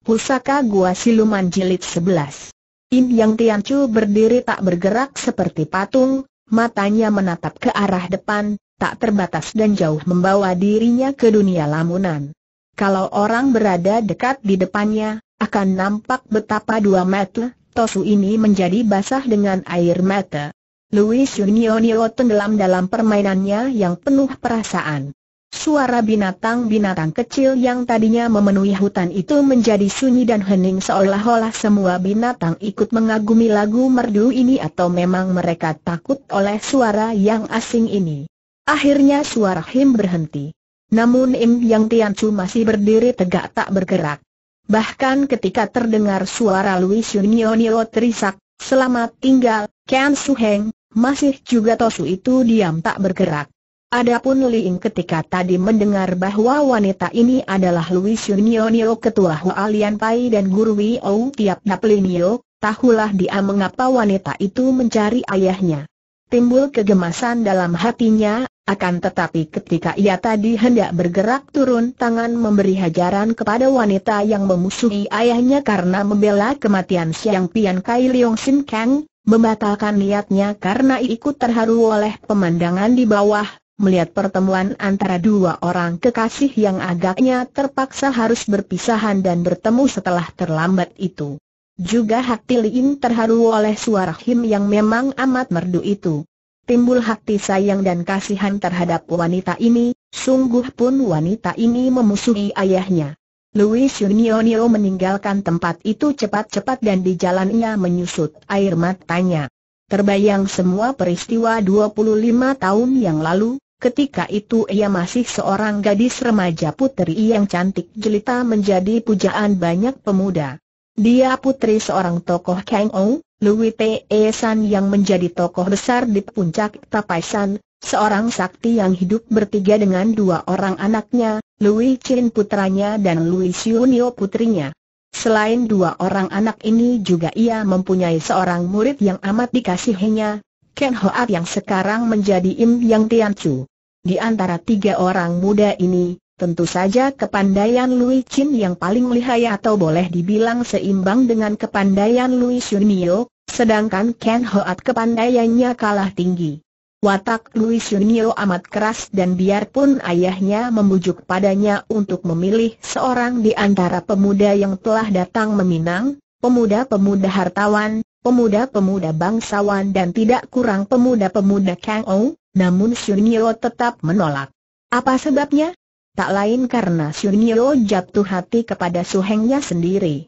Pusaka Gua Siluman Jilid 11 Im Yang Tiancu berdiri tak bergerak seperti patung, matanya menatap ke arah depan, tak terbatas dan jauh membawa dirinya ke dunia lamunan. Kalau orang berada dekat di depannya, akan nampak betapa dua mata, Tosu ini menjadi basah dengan air mata. Louis Yunionio tenggelam dalam permainannya yang penuh perasaan. Suara binatang-binatang kecil yang tadinya memenuhi hutan itu menjadi sunyi dan hening seolah-olah semua binatang ikut mengagumi lagu merdu ini atau memang mereka takut oleh suara yang asing ini. Akhirnya suara Him berhenti. Namun Im Yang Tiancu masih berdiri tegak tak bergerak. Bahkan ketika terdengar suara Louis Yunionio terisak, selamat tinggal, Ken Su Heng, masih juga Tosu itu diam tak bergerak. Adapun Ling ketika tadi mendengar bahwa wanita ini adalah Louis Yunionio ketua Hualian Pai dan Guru Wio Tiap Naplinio, tahulah dia mengapa wanita itu mencari ayahnya. Timbul kegemasan dalam hatinya, akan tetapi ketika ia tadi hendak bergerak turun tangan memberi hajaran kepada wanita yang memusuhi ayahnya karena membela kematian Siang Pian Kai Leong Sin Kang, membatalkan niatnya karena ikut terharu oleh pemandangan di bawah, melihat pertemuan antara dua orang kekasih yang agaknya terpaksa harus berpisahan dan bertemu setelah terlambat itu. Juga hati Lin terharu oleh suara Him yang memang amat merdu itu. Timbul hati sayang dan kasihan terhadap wanita ini, sungguh pun wanita ini memusuhi ayahnya. Louis Yunionio meninggalkan tempat itu cepat-cepat dan di jalannya menyusut air matanya. Terbayang semua peristiwa 25 tahun yang lalu, Ketika itu ia masih seorang gadis remaja putri yang cantik jelita menjadi pujaan banyak pemuda. Dia putri seorang tokoh Kang Ou, Louis T. E. San yang menjadi tokoh besar di puncak Tapaisan, seorang sakti yang hidup bertiga dengan dua orang anaknya, Louis Chin putranya dan Louis Yunio putrinya. Selain dua orang anak ini juga ia mempunyai seorang murid yang amat dikasihinya, Ken Hoat yang sekarang menjadi Im Yang Tiancu. Di antara tiga orang muda ini, tentu saja kepandaian Lui Chin yang paling lihai atau boleh dibilang seimbang dengan kepandaian Lui Shunio, sedangkan Ken Hoat kepandaiannya kalah tinggi. Watak Lui Shunio amat keras dan biarpun ayahnya membujuk padanya untuk memilih seorang di antara pemuda yang telah datang meminang, pemuda-pemuda hartawan, pemuda-pemuda bangsawan dan tidak kurang pemuda-pemuda Kang Ou, namun Shunyo tetap menolak. Apa sebabnya? Tak lain karena Shunyo jatuh hati kepada suhengnya sendiri.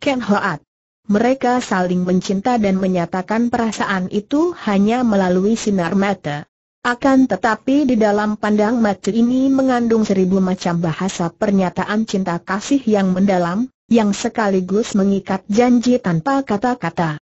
Ken Hoat. Mereka saling mencinta dan menyatakan perasaan itu hanya melalui sinar mata. Akan tetapi di dalam pandang mata ini mengandung seribu macam bahasa pernyataan cinta kasih yang mendalam, yang sekaligus mengikat janji tanpa kata-kata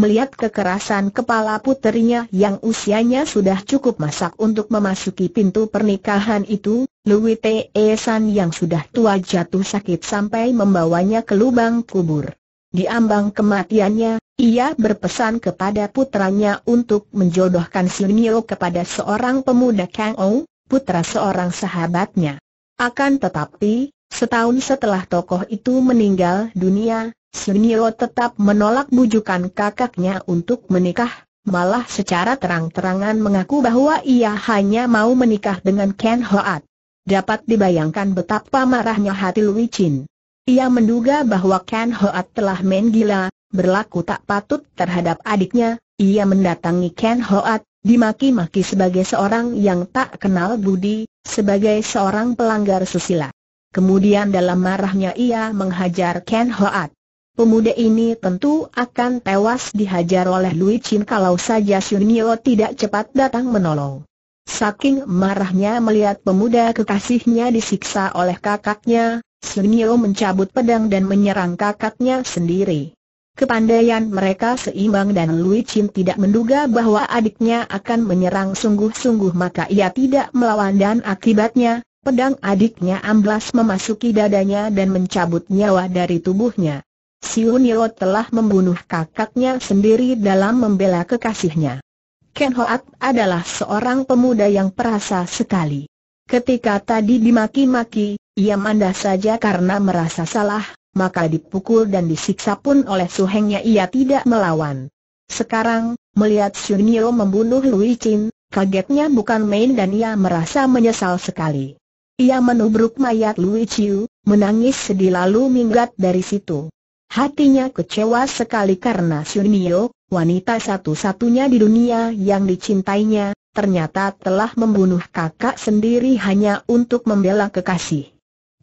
melihat kekerasan kepala puterinya yang usianya sudah cukup masak untuk memasuki pintu pernikahan itu, Louis T. E. San yang sudah tua jatuh sakit sampai membawanya ke lubang kubur. Di ambang kematiannya, ia berpesan kepada putranya untuk menjodohkan Sunio kepada seorang pemuda Kang Ou, putra seorang sahabatnya. Akan tetapi, setahun setelah tokoh itu meninggal dunia, Sunio tetap menolak bujukan kakaknya untuk menikah, malah secara terang-terangan mengaku bahwa ia hanya mau menikah dengan Ken Hoat. Dapat dibayangkan betapa marahnya hati Lui Chin. Ia menduga bahwa Ken Hoat telah main gila, berlaku tak patut terhadap adiknya, ia mendatangi Ken Hoat, dimaki-maki sebagai seorang yang tak kenal budi, sebagai seorang pelanggar susila. Kemudian dalam marahnya ia menghajar Ken Hoat. Pemuda ini tentu akan tewas dihajar oleh Lui Chin kalau saja Sunio tidak cepat datang menolong. Saking marahnya melihat pemuda kekasihnya disiksa oleh kakaknya, Sunio mencabut pedang dan menyerang kakaknya sendiri. Kepandaian mereka seimbang dan Lui Chin tidak menduga bahwa adiknya akan menyerang sungguh-sungguh maka ia tidak melawan dan akibatnya, pedang adiknya amblas memasuki dadanya dan mencabut nyawa dari tubuhnya. Siunio telah membunuh kakaknya sendiri dalam membela kekasihnya. Ken Hoat adalah seorang pemuda yang perasa sekali. Ketika tadi dimaki-maki, ia mandah saja karena merasa salah, maka dipukul dan disiksa pun oleh suhengnya ia tidak melawan. Sekarang, melihat Sunio membunuh Lui Chin, kagetnya bukan main dan ia merasa menyesal sekali. Ia menubruk mayat Lui Chiu, menangis sedih lalu minggat dari situ. Hatinya kecewa sekali karena Sunio, wanita satu-satunya di dunia yang dicintainya, ternyata telah membunuh kakak sendiri hanya untuk membela kekasih.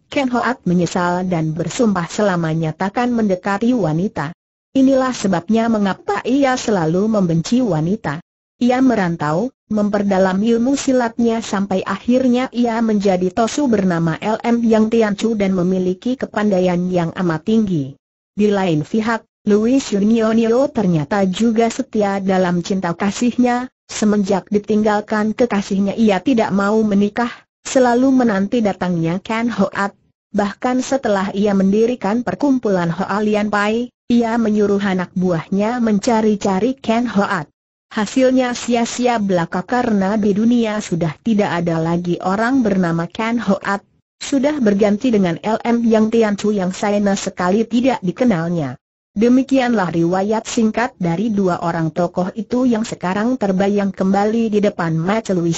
Ken Hoat menyesal dan bersumpah selamanya takkan mendekati wanita. Inilah sebabnya mengapa ia selalu membenci wanita. Ia merantau, memperdalam ilmu silatnya sampai akhirnya ia menjadi tosu bernama LM Yang Tianchu dan memiliki kepandaian yang amat tinggi. Di lain pihak, Louis Yunionio ternyata juga setia dalam cinta kasihnya, semenjak ditinggalkan kekasihnya ia tidak mau menikah, selalu menanti datangnya Ken Hoat. Bahkan setelah ia mendirikan perkumpulan Hoa Lian Pai, ia menyuruh anak buahnya mencari-cari Ken Hoat. Hasilnya sia-sia belaka karena di dunia sudah tidak ada lagi orang bernama Ken Hoat, sudah berganti dengan LM Yang Tianchu yang sayana sekali tidak dikenalnya. Demikianlah riwayat singkat dari dua orang tokoh itu yang sekarang terbayang kembali di depan mata Louis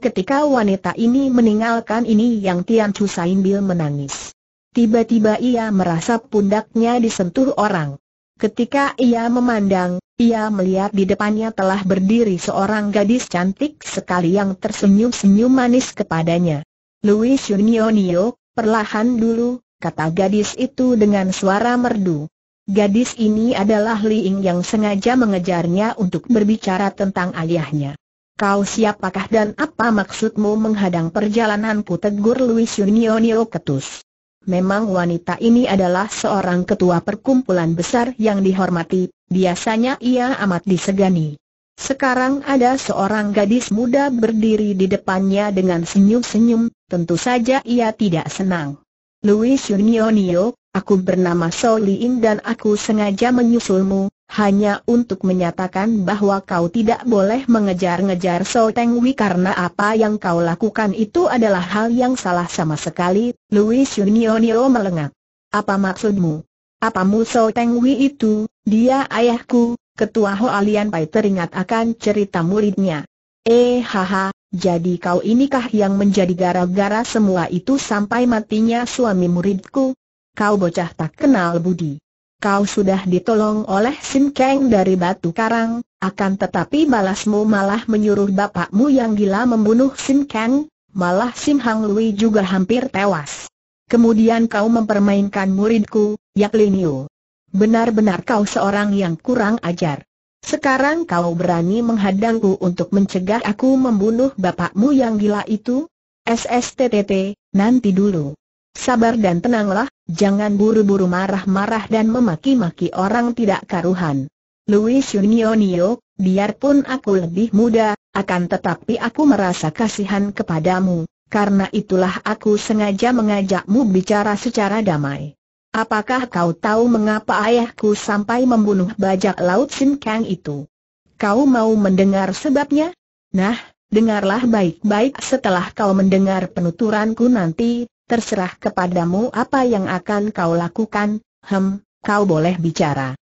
ketika wanita ini meninggalkan ini yang Tian Chu sambil menangis. Tiba-tiba ia merasa pundaknya disentuh orang. Ketika ia memandang, ia melihat di depannya telah berdiri seorang gadis cantik sekali yang tersenyum-senyum manis kepadanya. Louis Yunionio, perlahan dulu, kata gadis itu dengan suara merdu. Gadis ini adalah Liing yang sengaja mengejarnya untuk berbicara tentang ayahnya. Kau siapakah dan apa maksudmu menghadang perjalananku tegur Louis Yunionio ketus. Memang wanita ini adalah seorang ketua perkumpulan besar yang dihormati, biasanya ia amat disegani. Sekarang ada seorang gadis muda berdiri di depannya dengan senyum-senyum, tentu saja ia tidak senang. Louis Yunionio, Aku bernama So Liing dan aku sengaja menyusulmu, hanya untuk menyatakan bahwa kau tidak boleh mengejar-ngejar So Teng Wei karena apa yang kau lakukan itu adalah hal yang salah sama sekali, Louis Yunionio melengak. Apa maksudmu? Apamu So Teng itu, dia ayahku, ketua Ho Alian Pai teringat akan cerita muridnya. Eh haha, jadi kau inikah yang menjadi gara-gara semua itu sampai matinya suami muridku? kau bocah tak kenal budi. Kau sudah ditolong oleh Sim Kang dari batu karang, akan tetapi balasmu malah menyuruh bapakmu yang gila membunuh Sim Kang, malah Sim Hang Lui juga hampir tewas. Kemudian kau mempermainkan muridku, Yak Linio. Benar-benar kau seorang yang kurang ajar. Sekarang kau berani menghadangku untuk mencegah aku membunuh bapakmu yang gila itu? SSTTT, nanti dulu. Sabar dan tenanglah, jangan buru-buru marah-marah dan memaki-maki orang tidak karuhan. Louis Yunionio, biarpun aku lebih muda, akan tetapi aku merasa kasihan kepadamu, karena itulah aku sengaja mengajakmu bicara secara damai. Apakah kau tahu mengapa ayahku sampai membunuh bajak laut Sin Kang itu? Kau mau mendengar sebabnya? Nah, dengarlah baik-baik setelah kau mendengar penuturanku nanti, terserah kepadamu apa yang akan kau lakukan, hem, kau boleh bicara.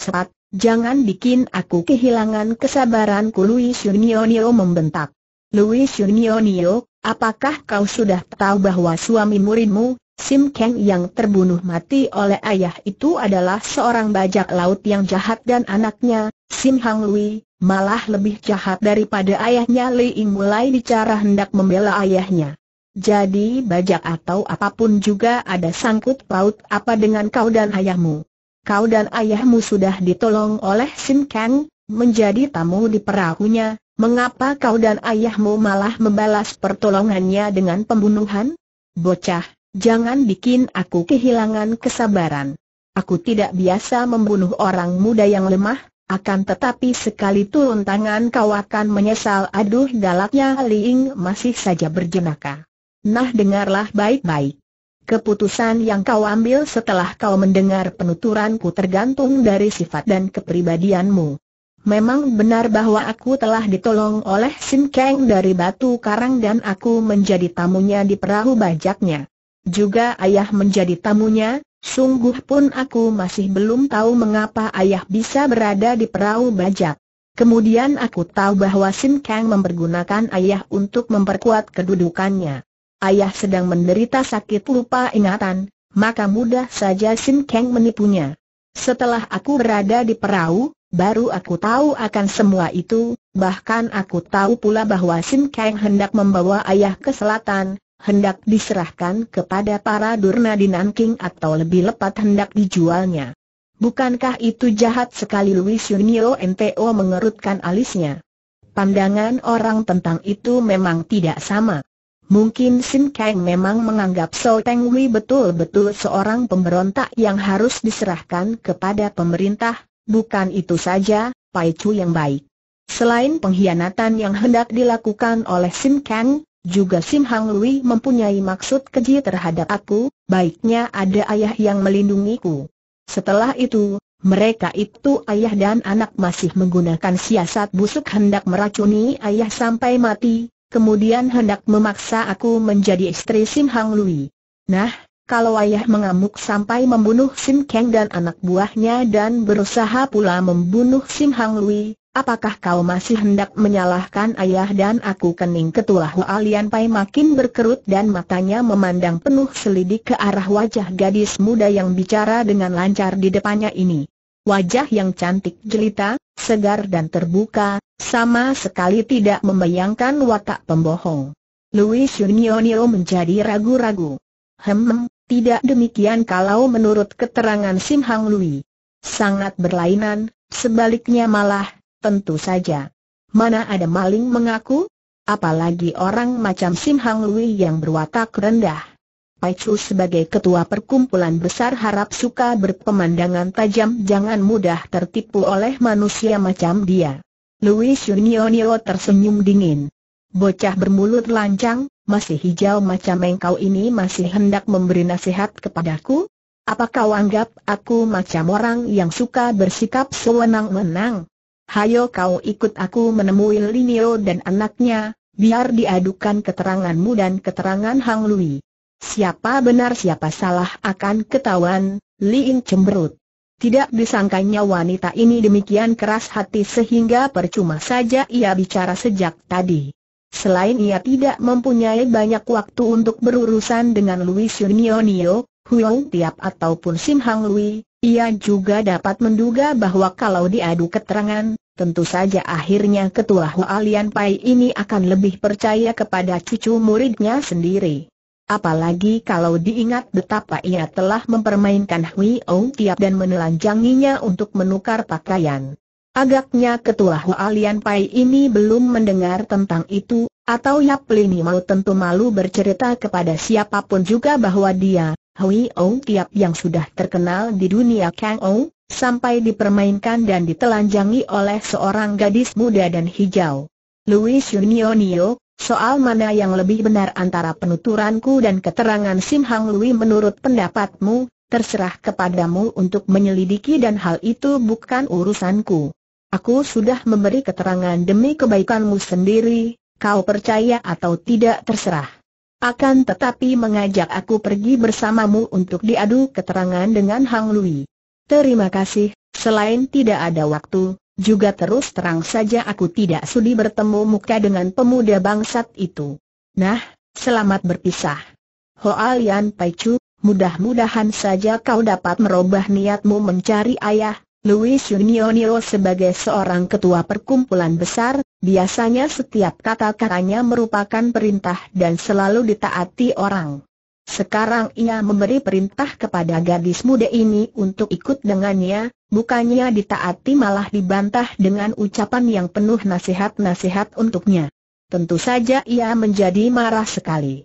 Cepat, jangan bikin aku kehilangan kesabaranku Louis Yunionio membentak. Louis Yunionio, apakah kau sudah tahu bahwa suami muridmu, Sim Kang yang terbunuh mati oleh ayah itu adalah seorang bajak laut yang jahat dan anaknya, Sim Hang Lui, malah lebih jahat daripada ayahnya Li Ying mulai bicara hendak membela ayahnya. Jadi bajak atau apa pun juga ada sangkut paut apa dengan kau dan ayahmu. Kau dan ayahmu sudah ditolong oleh Sim Kang, menjadi tamu di perahunya, mengapa kau dan ayahmu malah membalas pertolongannya dengan pembunuhan? Bocah, jangan bikin aku kehilangan kesabaran. Aku tidak biasa membunuh orang muda yang lemah, akan tetapi sekali turun tangan kau akan menyesal aduh galaknya Liing masih saja berjenaka. Nah dengarlah baik-baik. Keputusan yang kau ambil setelah kau mendengar penuturanku tergantung dari sifat dan kepribadianmu. Memang benar bahwa aku telah ditolong oleh Sim Kang dari batu karang dan aku menjadi tamunya di perahu bajaknya. Juga ayah menjadi tamunya, Sungguh pun aku masih belum tahu mengapa ayah bisa berada di perahu bajak. Kemudian aku tahu bahwa Sim Kang mempergunakan ayah untuk memperkuat kedudukannya. Ayah sedang menderita sakit lupa ingatan, maka mudah saja Sim Kang menipunya. Setelah aku berada di perahu, baru aku tahu akan semua itu, bahkan aku tahu pula bahwa Sim Kang hendak membawa ayah ke selatan, hendak diserahkan kepada para durna di Nanking atau lebih lepat hendak dijualnya. Bukankah itu jahat sekali Louis Yunio NTO mengerutkan alisnya? Pandangan orang tentang itu memang tidak sama. Mungkin Sim Kang memang menganggap So Teng Wei betul-betul seorang pemberontak yang harus diserahkan kepada pemerintah, bukan itu saja, Pai Chu yang baik. Selain pengkhianatan yang hendak dilakukan oleh Sim Kang, juga Sim Hang Lui mempunyai maksud keji terhadap aku, baiknya ada ayah yang melindungiku. Setelah itu, mereka itu ayah dan anak masih menggunakan siasat busuk hendak meracuni ayah sampai mati, kemudian hendak memaksa aku menjadi istri Sim Hang Lui. Nah, kalau ayah mengamuk sampai membunuh Sim Kang dan anak buahnya dan berusaha pula membunuh Sim Hang Lui, Apakah kau masih hendak menyalahkan ayah dan aku kening ketua Hualian Pai makin berkerut dan matanya memandang penuh selidik ke arah wajah gadis muda yang bicara dengan lancar di depannya ini. Wajah yang cantik jelita, segar dan terbuka, sama sekali tidak membayangkan watak pembohong. Louis Yunionio menjadi ragu-ragu. Hmm, tidak demikian kalau menurut keterangan Sim Hang Lui. Sangat berlainan, sebaliknya malah, Tentu saja. Mana ada maling mengaku? Apalagi orang macam Sim Hang Lui yang berwatak rendah. Pai Chu sebagai ketua perkumpulan besar harap suka berpemandangan tajam jangan mudah tertipu oleh manusia macam dia. Louis Yunionio tersenyum dingin. Bocah bermulut lancang, masih hijau macam engkau ini masih hendak memberi nasihat kepadaku? Apa kau anggap aku macam orang yang suka bersikap sewenang-wenang? Hayo kau ikut aku menemui Linio dan anaknya, biar diadukan keteranganmu dan keterangan Hang Lui. Siapa benar siapa salah akan ketahuan, Li In cemberut. Tidak disangkanya wanita ini demikian keras hati sehingga percuma saja ia bicara sejak tadi. Selain ia tidak mempunyai banyak waktu untuk berurusan dengan Louis Yunionio, Huang Tiap ataupun Sim Hang Lui, ia juga dapat menduga bahwa kalau diadu keterangan, tentu saja akhirnya ketua Hualian Pai ini akan lebih percaya kepada cucu muridnya sendiri. Apalagi kalau diingat betapa ia telah mempermainkan Hui Ong Tiap dan menelanjanginya untuk menukar pakaian. Agaknya ketua Hualian Pai ini belum mendengar tentang itu, atau Yap Lini mau tentu malu bercerita kepada siapa pun juga bahwa dia, Hui Ong Tiap yang sudah terkenal di dunia Kang Ong, sampai dipermainkan dan ditelanjangi oleh seorang gadis muda dan hijau. Louis Yunionio, soal mana yang lebih benar antara penuturanku dan keterangan Sim Hang Lui menurut pendapatmu, terserah kepadamu untuk menyelidiki dan hal itu bukan urusanku. Aku sudah memberi keterangan demi kebaikanmu sendiri, kau percaya atau tidak terserah. Akan tetapi mengajak aku pergi bersamamu untuk diadu keterangan dengan Hang Lui. Terima kasih, selain tidak ada waktu, juga terus terang saja aku tidak sudi bertemu muka dengan pemuda bangsat itu. Nah, selamat berpisah. Hoa Lian Pai Chu, mudah-mudahan saja kau dapat merubah niatmu mencari ayah, Louis Yunionio sebagai seorang ketua perkumpulan besar, biasanya setiap kata-katanya merupakan perintah dan selalu ditaati orang. Sekarang ia memberi perintah kepada gadis muda ini untuk ikut dengannya, bukannya ditaati malah dibantah dengan ucapan yang penuh nasihat-nasihat untuknya. Tentu saja ia menjadi marah sekali.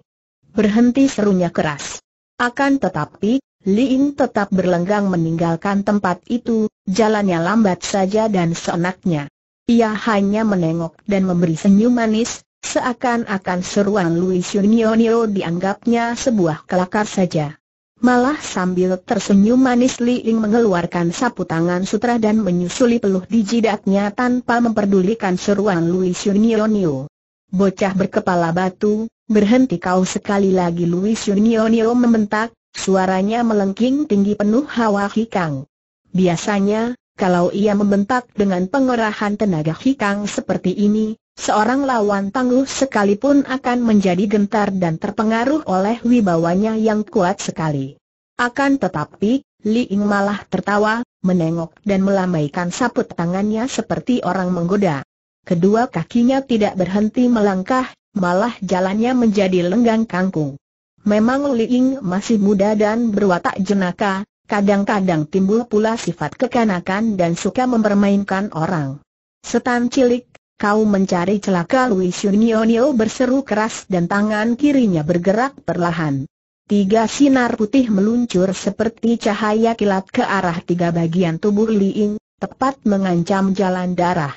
Berhenti serunya keras. Akan tetapi, Liing tetap berlenggang meninggalkan tempat itu, jalannya lambat saja dan seenaknya. Ia hanya menengok dan memberi senyum manis, seakan-akan seruan Louis Yunionio dianggapnya sebuah kelakar saja. Malah sambil tersenyum manis Liing mengeluarkan sapu tangan sutra dan menyusuli peluh di jidatnya tanpa memperdulikan seruan Louis Yunionio. Bocah berkepala batu, berhenti kau sekali lagi Louis Yunionio membentak, suaranya melengking tinggi penuh hawa hikang. Biasanya, kalau ia membentak dengan pengerahan tenaga hikang seperti ini, seorang lawan tangguh sekalipun akan menjadi gentar dan terpengaruh oleh wibawanya yang kuat sekali. Akan tetapi, Li Ying malah tertawa, menengok dan melambaikan saput tangannya seperti orang menggoda. Kedua kakinya tidak berhenti melangkah, malah jalannya menjadi lenggang kangkung. Memang Li Ying masih muda dan berwatak jenaka, kadang-kadang timbul pula sifat kekanakan dan suka mempermainkan orang. Setan cilik, kau mencari celaka Louis Yunionio berseru keras dan tangan kirinya bergerak perlahan. Tiga sinar putih meluncur seperti cahaya kilat ke arah tiga bagian tubuh Li Ying, tepat mengancam jalan darah.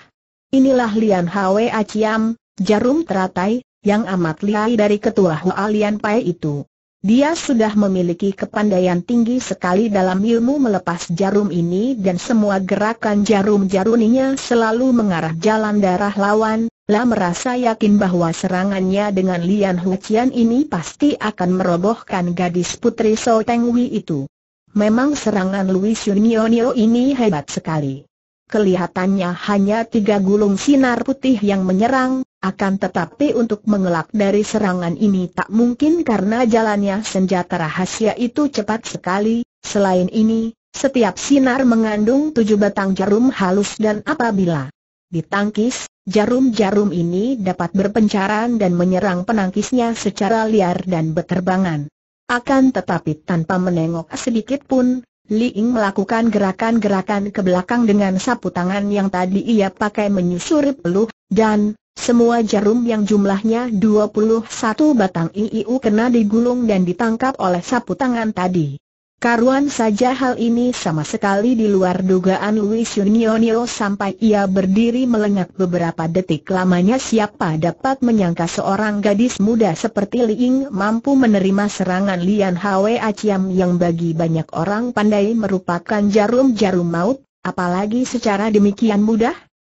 Inilah Lian Hwe Aciam, jarum teratai, yang amat lihai dari ketua Hua Lian Pai itu. Dia sudah memiliki kepandaian tinggi sekali dalam ilmu melepas jarum ini dan semua gerakan jarum-jaruninya selalu mengarah jalan darah lawan, La merasa yakin bahwa serangannya dengan Lian Huqian ini pasti akan merobohkan gadis putri So Teng Wei itu. Memang serangan Louis Yunionio ini hebat sekali. Kelihatannya hanya tiga gulung sinar putih yang menyerang, akan tetapi untuk mengelak dari serangan ini tak mungkin karena jalannya senjata rahasia itu cepat sekali, selain ini, setiap sinar mengandung tujuh batang jarum halus dan apabila ditangkis, Jarum-jarum ini dapat berpencaran dan menyerang penangkisnya secara liar dan beterbangan. Akan tetapi tanpa menengok sedikit pun, Li Ying melakukan gerakan-gerakan ke belakang dengan sapu tangan yang tadi ia pakai menyusuri peluh, dan, semua jarum yang jumlahnya 21 batang IIU kena digulung dan ditangkap oleh sapu tangan tadi. Karuan saja hal ini sama sekali di luar dugaan Louis Yunionio sampai ia berdiri melengak beberapa detik lamanya siapa dapat menyangka seorang gadis muda seperti Li Ying mampu menerima serangan Lian Hwe Aciam yang bagi banyak orang pandai merupakan jarum-jarum maut, apalagi secara demikian mudah?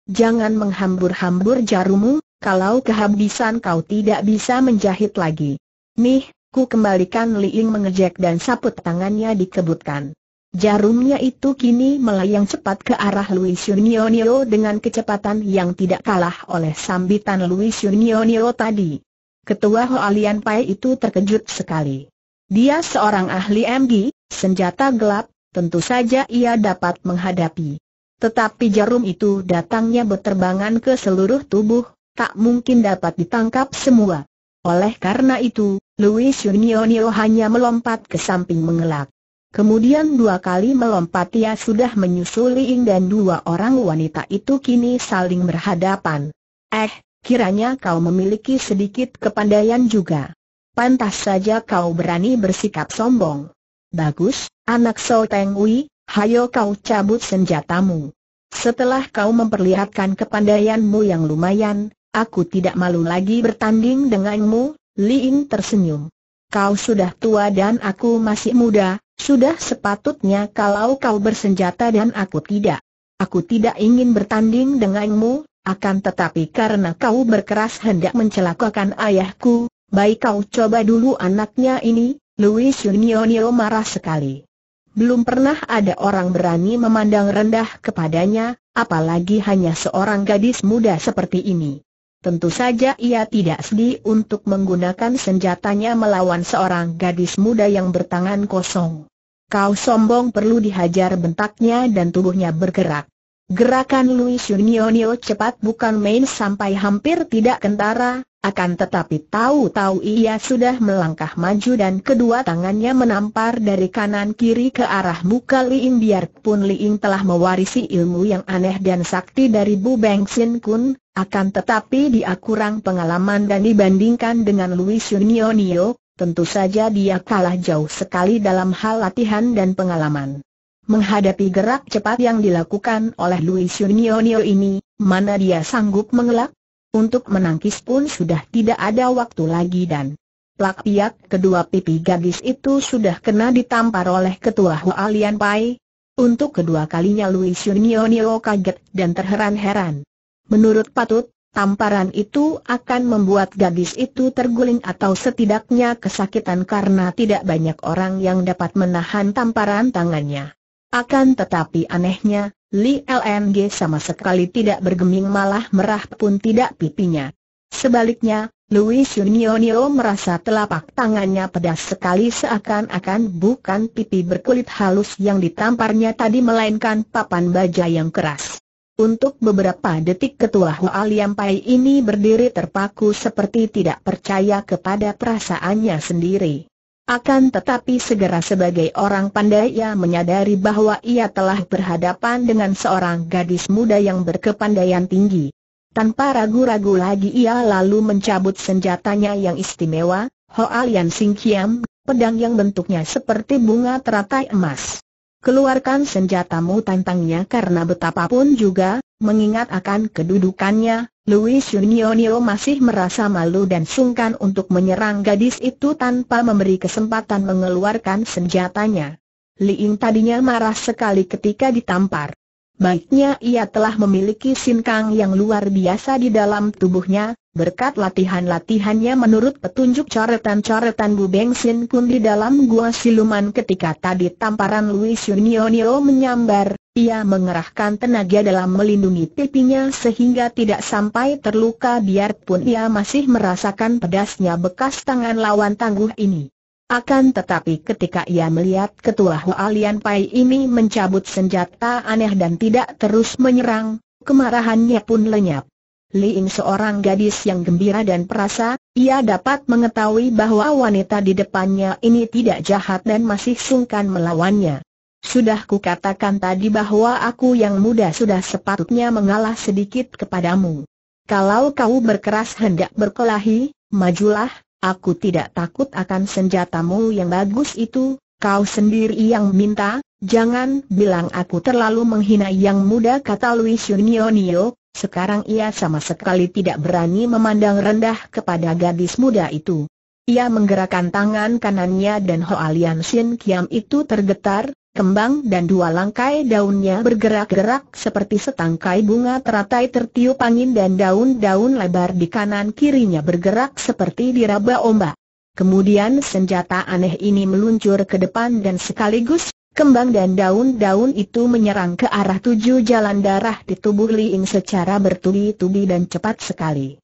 Jangan menghambur-hambur jarummu, kalau kehabisan kau tidak bisa menjahit lagi. Nih, Ku kembalikan Li Ying mengejek dan saput tangannya dikebutkan. Jarumnya itu kini melayang cepat ke arah Louis Yunionio dengan kecepatan yang tidak kalah oleh sambitan Louis Yunionio tadi. Ketua Hoalian Pai itu terkejut sekali. Dia seorang ahli MG, senjata gelap, tentu saja ia dapat menghadapi. Tetapi jarum itu datangnya berterbangan ke seluruh tubuh, tak mungkin dapat ditangkap semua. Oleh karena itu, Louis Yunionio hanya melompat ke samping mengelak. Kemudian dua kali melompat ia sudah menyusuli Ing dan dua orang wanita itu kini saling berhadapan. Eh, kiranya kau memiliki sedikit kepandaian juga. Pantas saja kau berani bersikap sombong. Bagus, anak So Teng Wei, hayo kau cabut senjatamu. Setelah kau memperlihatkan kepandaianmu yang lumayan, Aku tidak malu lagi bertanding denganmu, Li Ying tersenyum. Kau sudah tua dan aku masih muda, sudah sepatutnya kalau kau bersenjata dan aku tidak. Aku tidak ingin bertanding denganmu, akan tetapi karena kau berkeras hendak mencelakakan ayahku, baik kau coba dulu anaknya ini, Louis Yunionio marah sekali. Belum pernah ada orang berani memandang rendah kepadanya, apalagi hanya seorang gadis muda seperti ini. Tentu saja ia tidak sedih untuk menggunakan senjatanya melawan seorang gadis muda yang bertangan kosong. Kau sombong perlu dihajar bentaknya dan tubuhnya bergerak. Gerakan Louis Yunionio cepat bukan main sampai hampir tidak kentara, akan tetapi tahu-tahu ia sudah melangkah maju dan kedua tangannya menampar dari kanan kiri ke arah muka Liing biarpun Liing telah mewarisi ilmu yang aneh dan sakti dari Bu Beng Sin Kun, akan tetapi dia kurang pengalaman dan dibandingkan dengan Louis Yunionio, tentu saja dia kalah jauh sekali dalam hal latihan dan pengalaman. Menghadapi gerak cepat yang dilakukan oleh Louis Yunionio ini, mana dia sanggup mengelak? Untuk menangkis pun sudah tidak ada waktu lagi dan plak piak kedua pipi gadis itu sudah kena ditampar oleh ketua Hualian Pai. Untuk kedua kalinya Louis Yunionio kaget dan terheran-heran. Menurut patut, tamparan itu akan membuat gadis itu terguling atau setidaknya kesakitan karena tidak banyak orang yang dapat menahan tamparan tangannya. Akan tetapi anehnya, Li LNG sama sekali tidak bergeming malah merah pun tidak pipinya. Sebaliknya, Louis Yunionio merasa telapak tangannya pedas sekali seakan-akan bukan pipi berkulit halus yang ditamparnya tadi melainkan papan baja yang keras. Untuk beberapa detik ketua Hoa Liam Pai ini berdiri terpaku seperti tidak percaya kepada perasaannya sendiri. Akan tetapi segera sebagai orang pandai ia menyadari bahwa ia telah berhadapan dengan seorang gadis muda yang berkepandaian tinggi. Tanpa ragu-ragu lagi ia lalu mencabut senjatanya yang istimewa, Hoa Lian Sing Kiam, pedang yang bentuknya seperti bunga teratai emas. Keluarkan senjatamu tantangnya karena betapapun juga, mengingat akan kedudukannya, Louis Yunionio masih merasa malu dan sungkan untuk menyerang gadis itu tanpa memberi kesempatan mengeluarkan senjatanya. Li Ying tadinya marah sekali ketika ditampar. Baiknya ia telah memiliki sinkang yang luar biasa di dalam tubuhnya, berkat latihan-latihannya menurut petunjuk coretan-coretan Bu Beng Sin pun di dalam gua siluman ketika tadi tamparan Louis Yunionio menyambar, ia mengerahkan tenaga dalam melindungi pipinya sehingga tidak sampai terluka biarpun ia masih merasakan pedasnya bekas tangan lawan tangguh ini. Akan tetapi ketika ia melihat ketua Hualian Pai ini mencabut senjata aneh dan tidak terus menyerang, kemarahannya pun lenyap. Li Ying seorang gadis yang gembira dan perasa, ia dapat mengetahui bahwa wanita di depannya ini tidak jahat dan masih sungkan melawannya. Sudah kukatakan tadi bahwa aku yang muda sudah sepatutnya mengalah sedikit kepadamu. Kalau kau berkeras hendak berkelahi, majulah, Aku tidak takut akan senjatamu yang bagus itu, kau sendiri yang minta, jangan bilang aku terlalu menghina yang muda kata Louis Yunionio, sekarang ia sama sekali tidak berani memandang rendah kepada gadis muda itu. Ia menggerakkan tangan kanannya dan Hoa Lian Sin Kiam itu tergetar, kembang dan dua langkai daunnya bergerak-gerak seperti setangkai bunga teratai tertiup angin dan daun-daun lebar di kanan kirinya bergerak seperti diraba ombak. Kemudian senjata aneh ini meluncur ke depan dan sekaligus, kembang dan daun-daun itu menyerang ke arah tujuh jalan darah di tubuh Li Ying secara bertubi-tubi dan cepat sekali.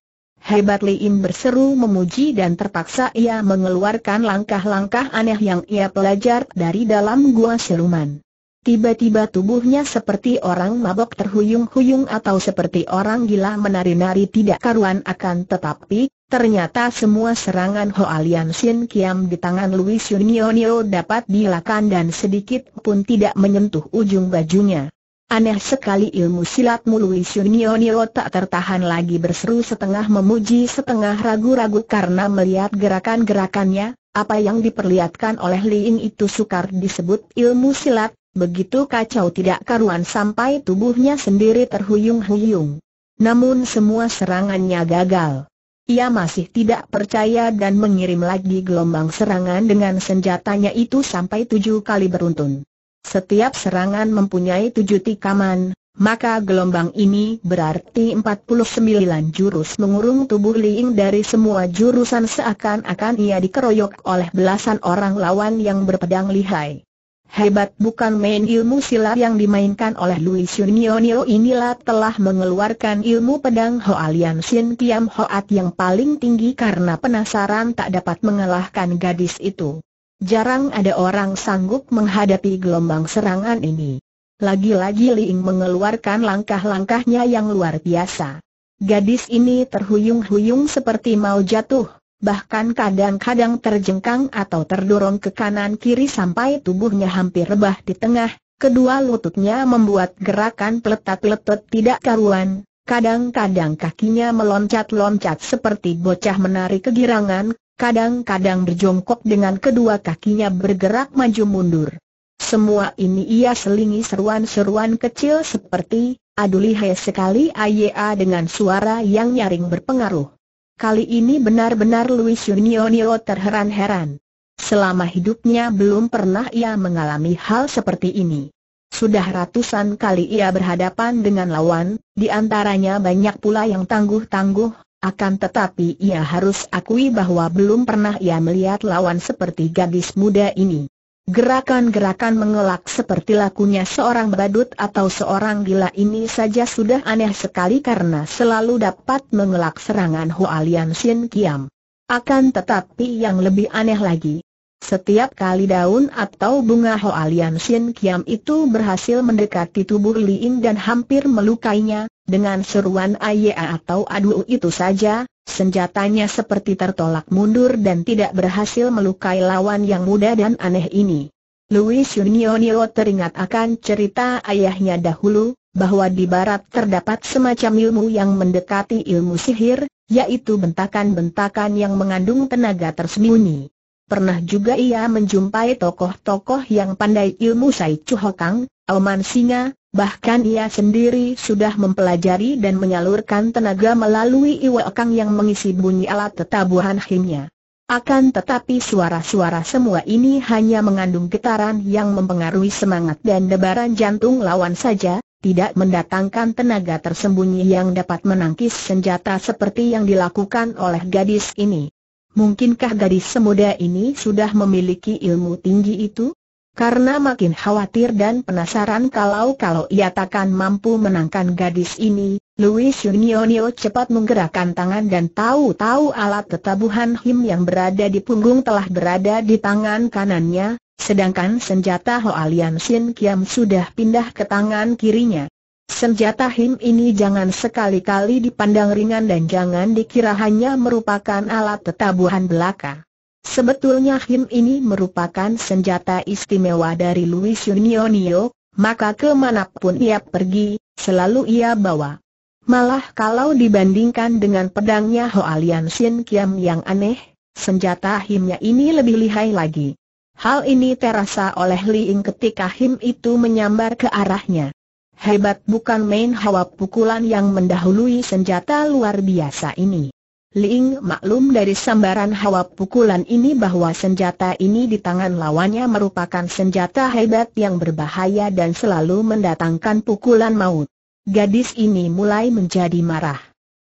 Hebat Liin berseru memuji dan terpaksa ia mengeluarkan langkah-langkah aneh yang ia pelajar dari dalam gua siluman. Tiba-tiba tubuhnya seperti orang mabok terhuyung-huyung atau seperti orang gila menari-nari tidak karuan akan tetapi, ternyata semua serangan Hoa Lian Sin Kiam di tangan Louis Yunionio dapat dilakukan dan sedikit pun tidak menyentuh ujung bajunya. Aneh sekali ilmu silatmu Louis Yunionio tak tertahan lagi berseru setengah memuji setengah ragu-ragu karena melihat gerakan-gerakannya, apa yang diperlihatkan oleh Li Ying itu sukar disebut ilmu silat, begitu kacau tidak karuan sampai tubuhnya sendiri terhuyung-huyung. Namun semua serangannya gagal. Ia masih tidak percaya dan mengirim lagi gelombang serangan dengan senjatanya itu sampai tujuh kali beruntun. Setiap serangan mempunyai tujuh tikaman, maka gelombang ini berarti 49 jurus mengurung tubuh Liing dari semua jurusan seakan-akan ia dikeroyok oleh belasan orang lawan yang berpedang lihai. Hebat bukan main ilmu silat yang dimainkan oleh Louis Yunionio inilah telah mengeluarkan ilmu pedang Hoalian Sin Kiam Hoat yang paling tinggi karena penasaran tak dapat mengalahkan gadis itu. Jarang ada orang sanggup menghadapi gelombang serangan ini. Lagi-lagi Liing mengeluarkan langkah-langkahnya yang luar biasa. Gadis ini terhuyung-huyung seperti mau jatuh, bahkan kadang-kadang terjengkang atau terdorong ke kanan kiri sampai tubuhnya hampir rebah di tengah, kedua lututnya membuat gerakan peletat-peletot tidak karuan, kadang-kadang kakinya meloncat-loncat seperti bocah menari kegirangan, kadang-kadang berjongkok dengan kedua kakinya bergerak maju mundur. Semua ini ia selingi seruan-seruan kecil seperti, lihai sekali Aya dengan suara yang nyaring berpengaruh. Kali ini benar-benar Louis Yunionio terheran-heran. Selama hidupnya belum pernah ia mengalami hal seperti ini. Sudah ratusan kali ia berhadapan dengan lawan, di antaranya banyak pula yang tangguh-tangguh, akan tetapi ia harus akui bahwa belum pernah ia melihat lawan seperti gadis muda ini. Gerakan-gerakan mengelak seperti lakunya seorang badut atau seorang gila ini saja sudah aneh sekali karena selalu dapat mengelak serangan Hualian Sin Kiam. Akan tetapi yang lebih aneh lagi, setiap kali daun atau bunga Hoalian Sin Kiam itu berhasil mendekati tubuh Liing dan hampir melukainya, dengan seruan Ayea atau Adu itu saja, senjatanya seperti tertolak mundur dan tidak berhasil melukai lawan yang muda dan aneh ini. Louis Yunionio teringat akan cerita ayahnya dahulu, bahwa di barat terdapat semacam ilmu yang mendekati ilmu sihir, yaitu bentakan-bentakan yang mengandung tenaga tersembunyi. Pernah juga ia menjumpai tokoh-tokoh yang pandai ilmu Sai Chuhokang, Auman Singa, bahkan ia sendiri sudah mempelajari dan menyalurkan tenaga melalui Iwakang yang mengisi bunyi alat tetabuhan himnya. Akan tetapi suara-suara semua ini hanya mengandung getaran yang mempengaruhi semangat dan debaran jantung lawan saja, tidak mendatangkan tenaga tersembunyi yang dapat menangkis senjata seperti yang dilakukan oleh gadis ini. Mungkinkah gadis semuda ini sudah memiliki ilmu tinggi itu? Karena makin khawatir dan penasaran kalau-kalau ia takkan mampu menangkan gadis ini, Louis Yunionio cepat menggerakkan tangan dan tahu-tahu alat tetabuhan him yang berada di punggung telah berada di tangan kanannya, sedangkan senjata Hoalian Sin Kiam sudah pindah ke tangan kirinya. Senjata Him ini jangan sekali-kali dipandang ringan dan jangan dikira hanya merupakan alat tetabuhan belaka. Sebetulnya Him ini merupakan senjata istimewa dari Louis Yunionio, maka ke mana pun ia pergi, selalu ia bawa. Malah kalau dibandingkan dengan pedangnya Hoalian Sin Kiam yang aneh, senjata Himnya ini lebih lihai lagi. Hal ini terasa oleh Li Ying ketika Him itu menyambar ke arahnya. Hebat bukan main hawa pukulan yang mendahului senjata luar biasa ini. Ling maklum dari sambaran hawa pukulan ini bahwa senjata ini di tangan lawannya merupakan senjata hebat yang berbahaya dan selalu mendatangkan pukulan maut. Gadis ini mulai menjadi marah.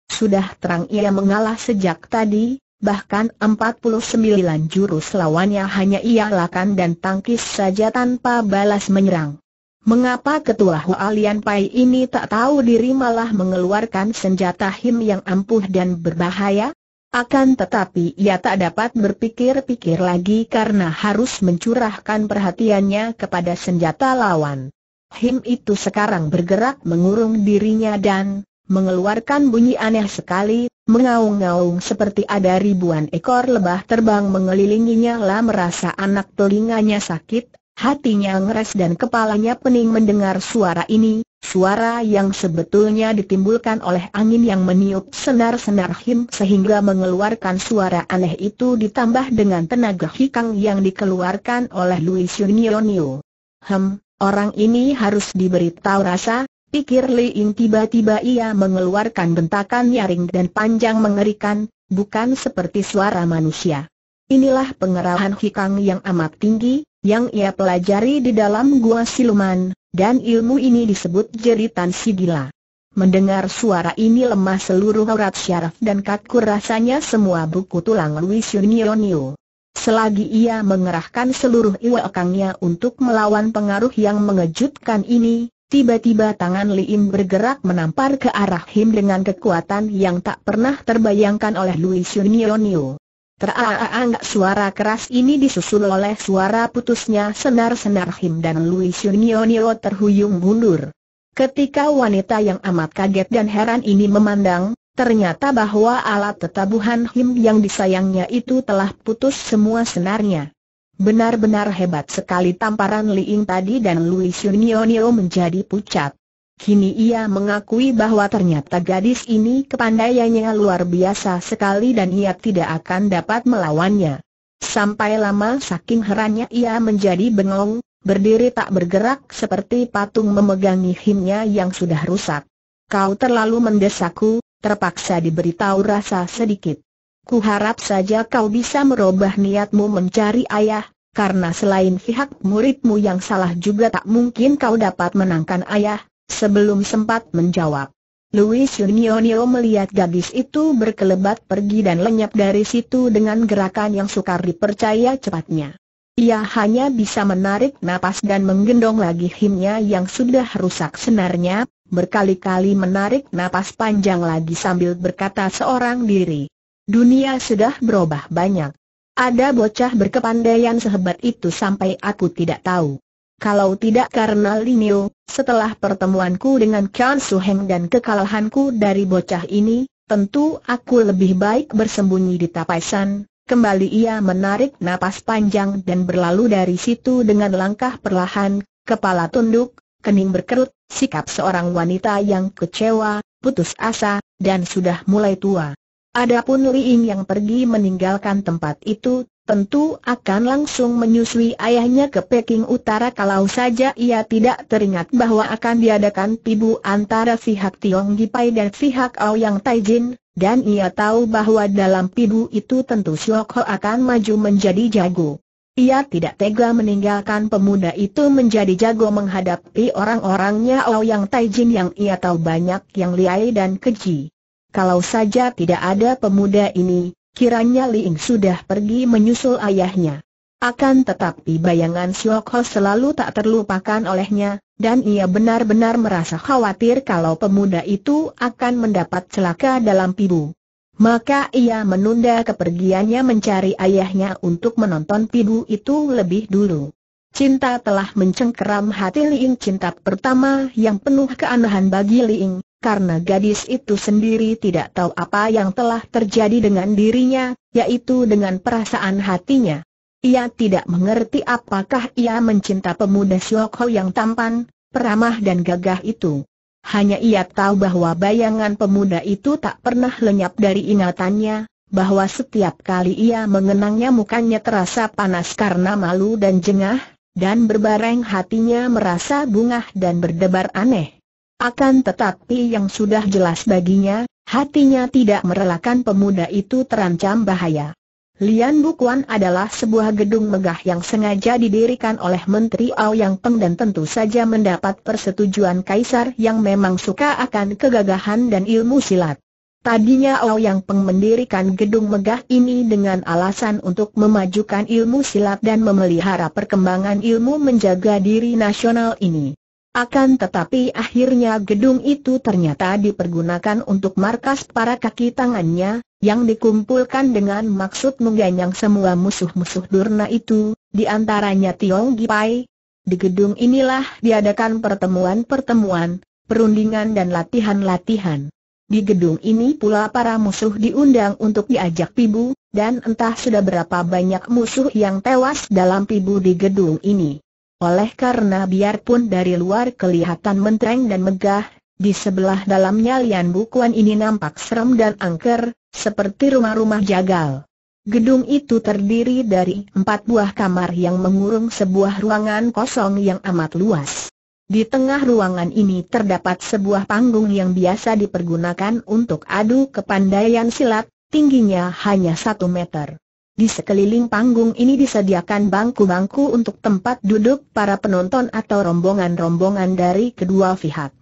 Sudah terang ia mengalah sejak tadi, bahkan 49 jurus lawannya hanya ia lakan dan tangkis saja tanpa balas menyerang. Mengapa ketua Hualian Pai ini tak tahu diri malah mengeluarkan senjata him yang ampuh dan berbahaya? Akan tetapi ia tak dapat berpikir-pikir lagi karena harus mencurahkan perhatiannya kepada senjata lawan. Him itu sekarang bergerak mengurung dirinya dan mengeluarkan bunyi aneh sekali, mengaung-ngaung seperti ada ribuan ekor lebah terbang mengelilinginya lah merasa anak telinganya sakit, Hatinya ngeres dan kepalanya pening mendengar suara ini, suara yang sebetulnya ditimbulkan oleh angin yang meniup senar-senar him sehingga mengeluarkan suara aneh itu ditambah dengan tenaga hikang yang dikeluarkan oleh Louis Yunionio. Hem, orang ini harus diberitahu rasa, pikir Li Ying tiba-tiba ia mengeluarkan bentakan nyaring dan panjang mengerikan, bukan seperti suara manusia. Inilah pengerahan hikang yang amat tinggi, yang ia pelajari di dalam gua siluman, dan ilmu ini disebut jeritan si gila. Mendengar suara ini lemah seluruh aurat syaraf dan kaku rasanya semua buku tulang Louis Yunionio. Selagi ia mengerahkan seluruh iwakangnya untuk melawan pengaruh yang mengejutkan ini, tiba-tiba tangan Liim bergerak menampar ke arah Him dengan kekuatan yang tak pernah terbayangkan oleh Louis Yunionio. Teraang suara keras ini disusul oleh suara putusnya senar-senar Him dan Louis Yunionio terhuyung mundur. Ketika wanita yang amat kaget dan heran ini memandang, ternyata bahwa alat tetabuhan Him yang disayangnya itu telah putus semua senarnya. Benar-benar hebat sekali tamparan Li Ying tadi dan Louis Yunionio menjadi pucat. Kini ia mengakui bahwa ternyata gadis ini kepandaiannya luar biasa sekali dan ia tidak akan dapat melawannya. Sampai lama saking herannya ia menjadi bengong, berdiri tak bergerak seperti patung memegangi himnya yang sudah rusak. Kau terlalu mendesakku, terpaksa diberitahu rasa sedikit. Ku harap saja kau bisa merubah niatmu mencari ayah, karena selain pihak muridmu yang salah juga tak mungkin kau dapat menangkan ayah, sebelum sempat menjawab. Louis Yunionio melihat gadis itu berkelebat pergi dan lenyap dari situ dengan gerakan yang sukar dipercaya cepatnya. Ia hanya bisa menarik napas dan menggendong lagi himnya yang sudah rusak senarnya, berkali-kali menarik napas panjang lagi sambil berkata seorang diri. Dunia sudah berubah banyak. Ada bocah berkepandaian sehebat itu sampai aku tidak tahu. Kalau tidak karena Linio, setelah pertemuanku dengan Kian Suheng dan kekalahanku dari bocah ini, tentu aku lebih baik bersembunyi di tapaisan. Kembali ia menarik napas panjang dan berlalu dari situ dengan langkah perlahan, kepala tunduk, kening berkerut, sikap seorang wanita yang kecewa, putus asa, dan sudah mulai tua. Adapun Liing yang pergi meninggalkan tempat itu, tentu akan langsung menyusui ayahnya ke Peking Utara kalau saja ia tidak teringat bahwa akan diadakan pibu antara pihak Tiong Gipai dan pihak Aoyang Taijin, dan ia tahu bahwa dalam pibu itu tentu Siok Ho akan maju menjadi jago. Ia tidak tega meninggalkan pemuda itu menjadi jago menghadapi orang-orangnya Aoyang Taijin yang ia tahu banyak yang liai dan keji. Kalau saja tidak ada pemuda ini, kiranya Ling sudah pergi menyusul ayahnya. Akan tetapi bayangan Siok Ho selalu tak terlupakan olehnya, dan ia benar-benar merasa khawatir kalau pemuda itu akan mendapat celaka dalam pibu. Maka ia menunda kepergiannya mencari ayahnya untuk menonton pibu itu lebih dulu. Cinta telah mencengkeram hati Liing cinta pertama yang penuh keanehan bagi Liing, karena gadis itu sendiri tidak tahu apa yang telah terjadi dengan dirinya, yaitu dengan perasaan hatinya. Ia tidak mengerti apakah ia mencinta pemuda Siok yang tampan, peramah dan gagah itu. Hanya ia tahu bahwa bayangan pemuda itu tak pernah lenyap dari ingatannya, bahwa setiap kali ia mengenangnya mukanya terasa panas karena malu dan jengah, dan berbareng hatinya merasa bungah dan berdebar aneh. Akan tetapi yang sudah jelas baginya, hatinya tidak merelakan pemuda itu terancam bahaya. Lian Bukuan adalah sebuah gedung megah yang sengaja didirikan oleh Menteri Yang Peng dan tentu saja mendapat persetujuan Kaisar yang memang suka akan kegagahan dan ilmu silat. Tadinya Yang Peng mendirikan gedung megah ini dengan alasan untuk memajukan ilmu silat dan memelihara perkembangan ilmu menjaga diri nasional ini. Akan tetapi akhirnya gedung itu ternyata dipergunakan untuk markas para kaki tangannya, yang dikumpulkan dengan maksud mengganyang semua musuh-musuh Durna itu, di antaranya Tiong Gipai. Di gedung inilah diadakan pertemuan-pertemuan, perundingan dan latihan-latihan. Di gedung ini pula para musuh diundang untuk diajak pibu, dan entah sudah berapa banyak musuh yang tewas dalam pibu di gedung ini. Oleh karena biarpun dari luar kelihatan mentereng dan megah, di sebelah dalamnya Lian Bukuan ini nampak serem dan angker, seperti rumah-rumah jagal. Gedung itu terdiri dari empat buah kamar yang mengurung sebuah ruangan kosong yang amat luas. Di tengah ruangan ini terdapat sebuah panggung yang biasa dipergunakan untuk adu kepandaian silat, tingginya hanya satu meter. Di sekeliling panggung ini disediakan bangku-bangku untuk tempat duduk para penonton atau rombongan-rombongan dari kedua pihak.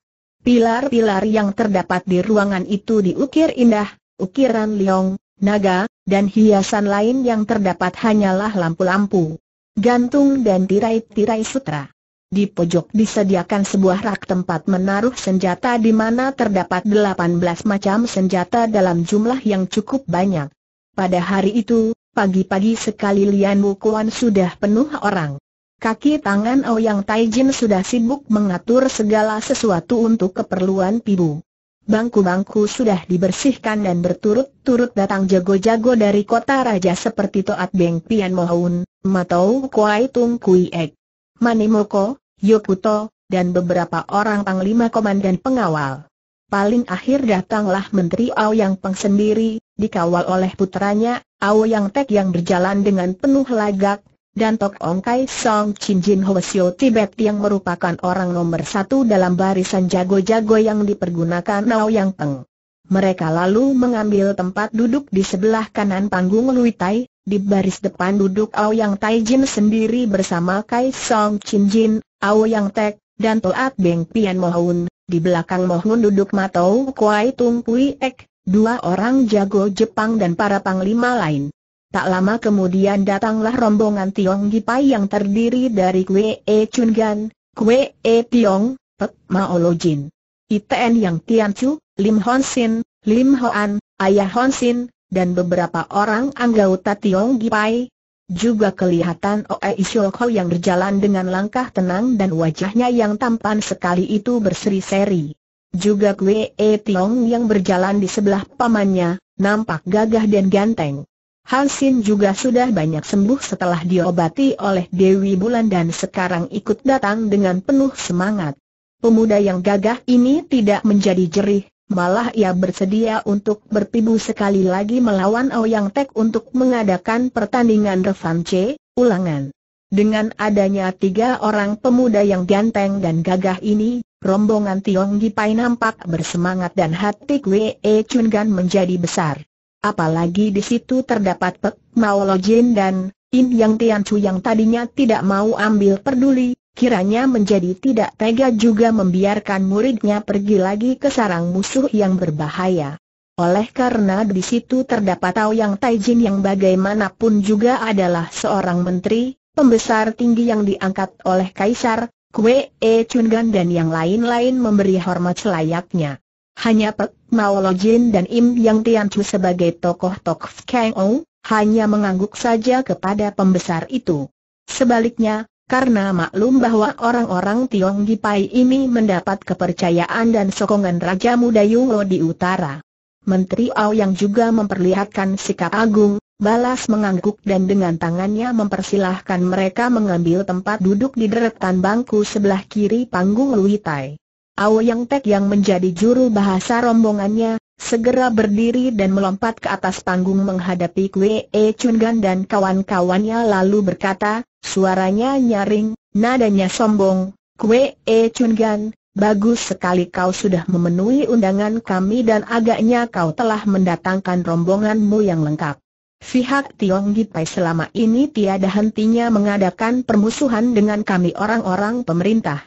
Pilar-pilar yang terdapat di ruangan itu diukir indah, ukiran liong, naga, dan hiasan lain yang terdapat hanyalah lampu-lampu, gantung dan tirai-tirai sutra. Di pojok disediakan sebuah rak tempat menaruh senjata di mana terdapat 18 macam senjata dalam jumlah yang cukup banyak. Pada hari itu, Pagi-pagi sekali Lian Wukuan sudah penuh orang. Kaki tangan Ouyang Taijin sudah sibuk mengatur segala sesuatu untuk keperluan pibu. Bangku-bangku sudah dibersihkan dan berturut-turut datang jago-jago dari kota raja seperti Toat Beng Pian Mohun, Matou Kuai Tung Kui Ek, Manimoko, Yokuto, dan beberapa orang panglima komandan pengawal. Paling akhir datanglah Menteri Aoyang Peng sendiri, dikawal oleh putranya, Aoyang Tek yang berjalan dengan penuh lagak, dan Tok Ong Kai Song Chin Jin Hwasyo Tibet yang merupakan orang nomor satu dalam barisan jago-jago yang dipergunakan Aoyang Peng. Mereka lalu mengambil tempat duduk di sebelah kanan panggung Lui Tai, di baris depan duduk Aoyang Taijin sendiri bersama Kai Song Chin Jin, Aoyang Tek, dan Toat Beng Pian Mohun. Di belakang Mohun duduk Matou Kuai Tung Pui Ek, dua orang jago Jepang dan para panglima lain. Tak lama kemudian datanglah rombongan Tiong Gipai yang terdiri dari Kwe E Chun Gan, Kwe E Tiong, Pek Mao Jin. ITN yang Tian Chu, Lim Hon Sin, Lim Hoan, Ayah Hon Sin, dan beberapa orang anggota Tiong Gipai. Juga kelihatan Oe Isioko yang berjalan dengan langkah tenang dan wajahnya yang tampan sekali itu berseri-seri. Juga Kwe E Tiong yang berjalan di sebelah pamannya, nampak gagah dan ganteng. Hansin juga sudah banyak sembuh setelah diobati oleh Dewi Bulan dan sekarang ikut datang dengan penuh semangat. Pemuda yang gagah ini tidak menjadi jerih, malah ia bersedia untuk berpibu sekali lagi melawan Ouyang Tek untuk mengadakan pertandingan revanche, ulangan. Dengan adanya tiga orang pemuda yang ganteng dan gagah ini, rombongan Tiong Gipai nampak bersemangat dan hati Kwe E Chun Gan menjadi besar. Apalagi di situ terdapat Pek Mao Jin dan Im Yang Tian Chu yang tadinya tidak mau ambil peduli, kiranya menjadi tidak tega juga membiarkan muridnya pergi lagi ke sarang musuh yang berbahaya. Oleh karena di situ terdapat Yang Taijin yang bagaimanapun juga adalah seorang menteri, pembesar tinggi yang diangkat oleh Kaisar, Kwe E Chun Gan dan yang lain-lain memberi hormat selayaknya. Hanya Pek Mao Jin dan Im Yang Tian Chu sebagai tokoh-tokoh Kang Ou, hanya mengangguk saja kepada pembesar itu. Sebaliknya, karena maklum bahwa orang-orang Tiong Gipai ini mendapat kepercayaan dan sokongan Raja Muda Yungo di utara. Menteri Ao yang juga memperlihatkan sikap agung, balas mengangguk dan dengan tangannya mempersilahkan mereka mengambil tempat duduk di deretan bangku sebelah kiri panggung Lui Tai. Ao yang Tek yang menjadi juru bahasa rombongannya, segera berdiri dan melompat ke atas panggung menghadapi Kwe E Chun Gan dan kawan-kawannya lalu berkata, Suaranya nyaring, nadanya sombong, Kue E Chun Gan, bagus sekali kau sudah memenuhi undangan kami dan agaknya kau telah mendatangkan rombonganmu yang lengkap. Pihak Tiong Gipai selama ini tiada hentinya mengadakan permusuhan dengan kami orang-orang pemerintah.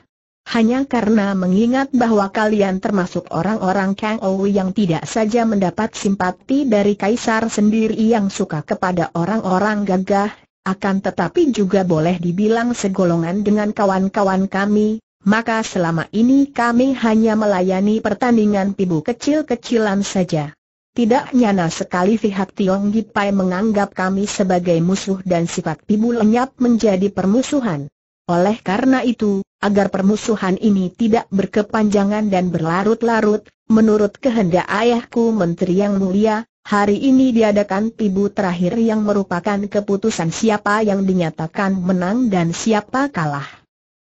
Hanya karena mengingat bahwa kalian termasuk orang-orang Kang Ou yang tidak saja mendapat simpati dari Kaisar sendiri yang suka kepada orang-orang gagah, akan tetapi juga boleh dibilang segolongan dengan kawan-kawan kami, maka selama ini kami hanya melayani pertandingan pibu kecil-kecilan saja. Tidak nyana sekali pihak Tiong Gipai menganggap kami sebagai musuh dan sifat pibu lenyap menjadi permusuhan. Oleh karena itu, agar permusuhan ini tidak berkepanjangan dan berlarut-larut, menurut kehendak ayahku Menteri Yang Mulia, Hari ini diadakan pibu terakhir yang merupakan keputusan siapa yang dinyatakan menang dan siapa kalah.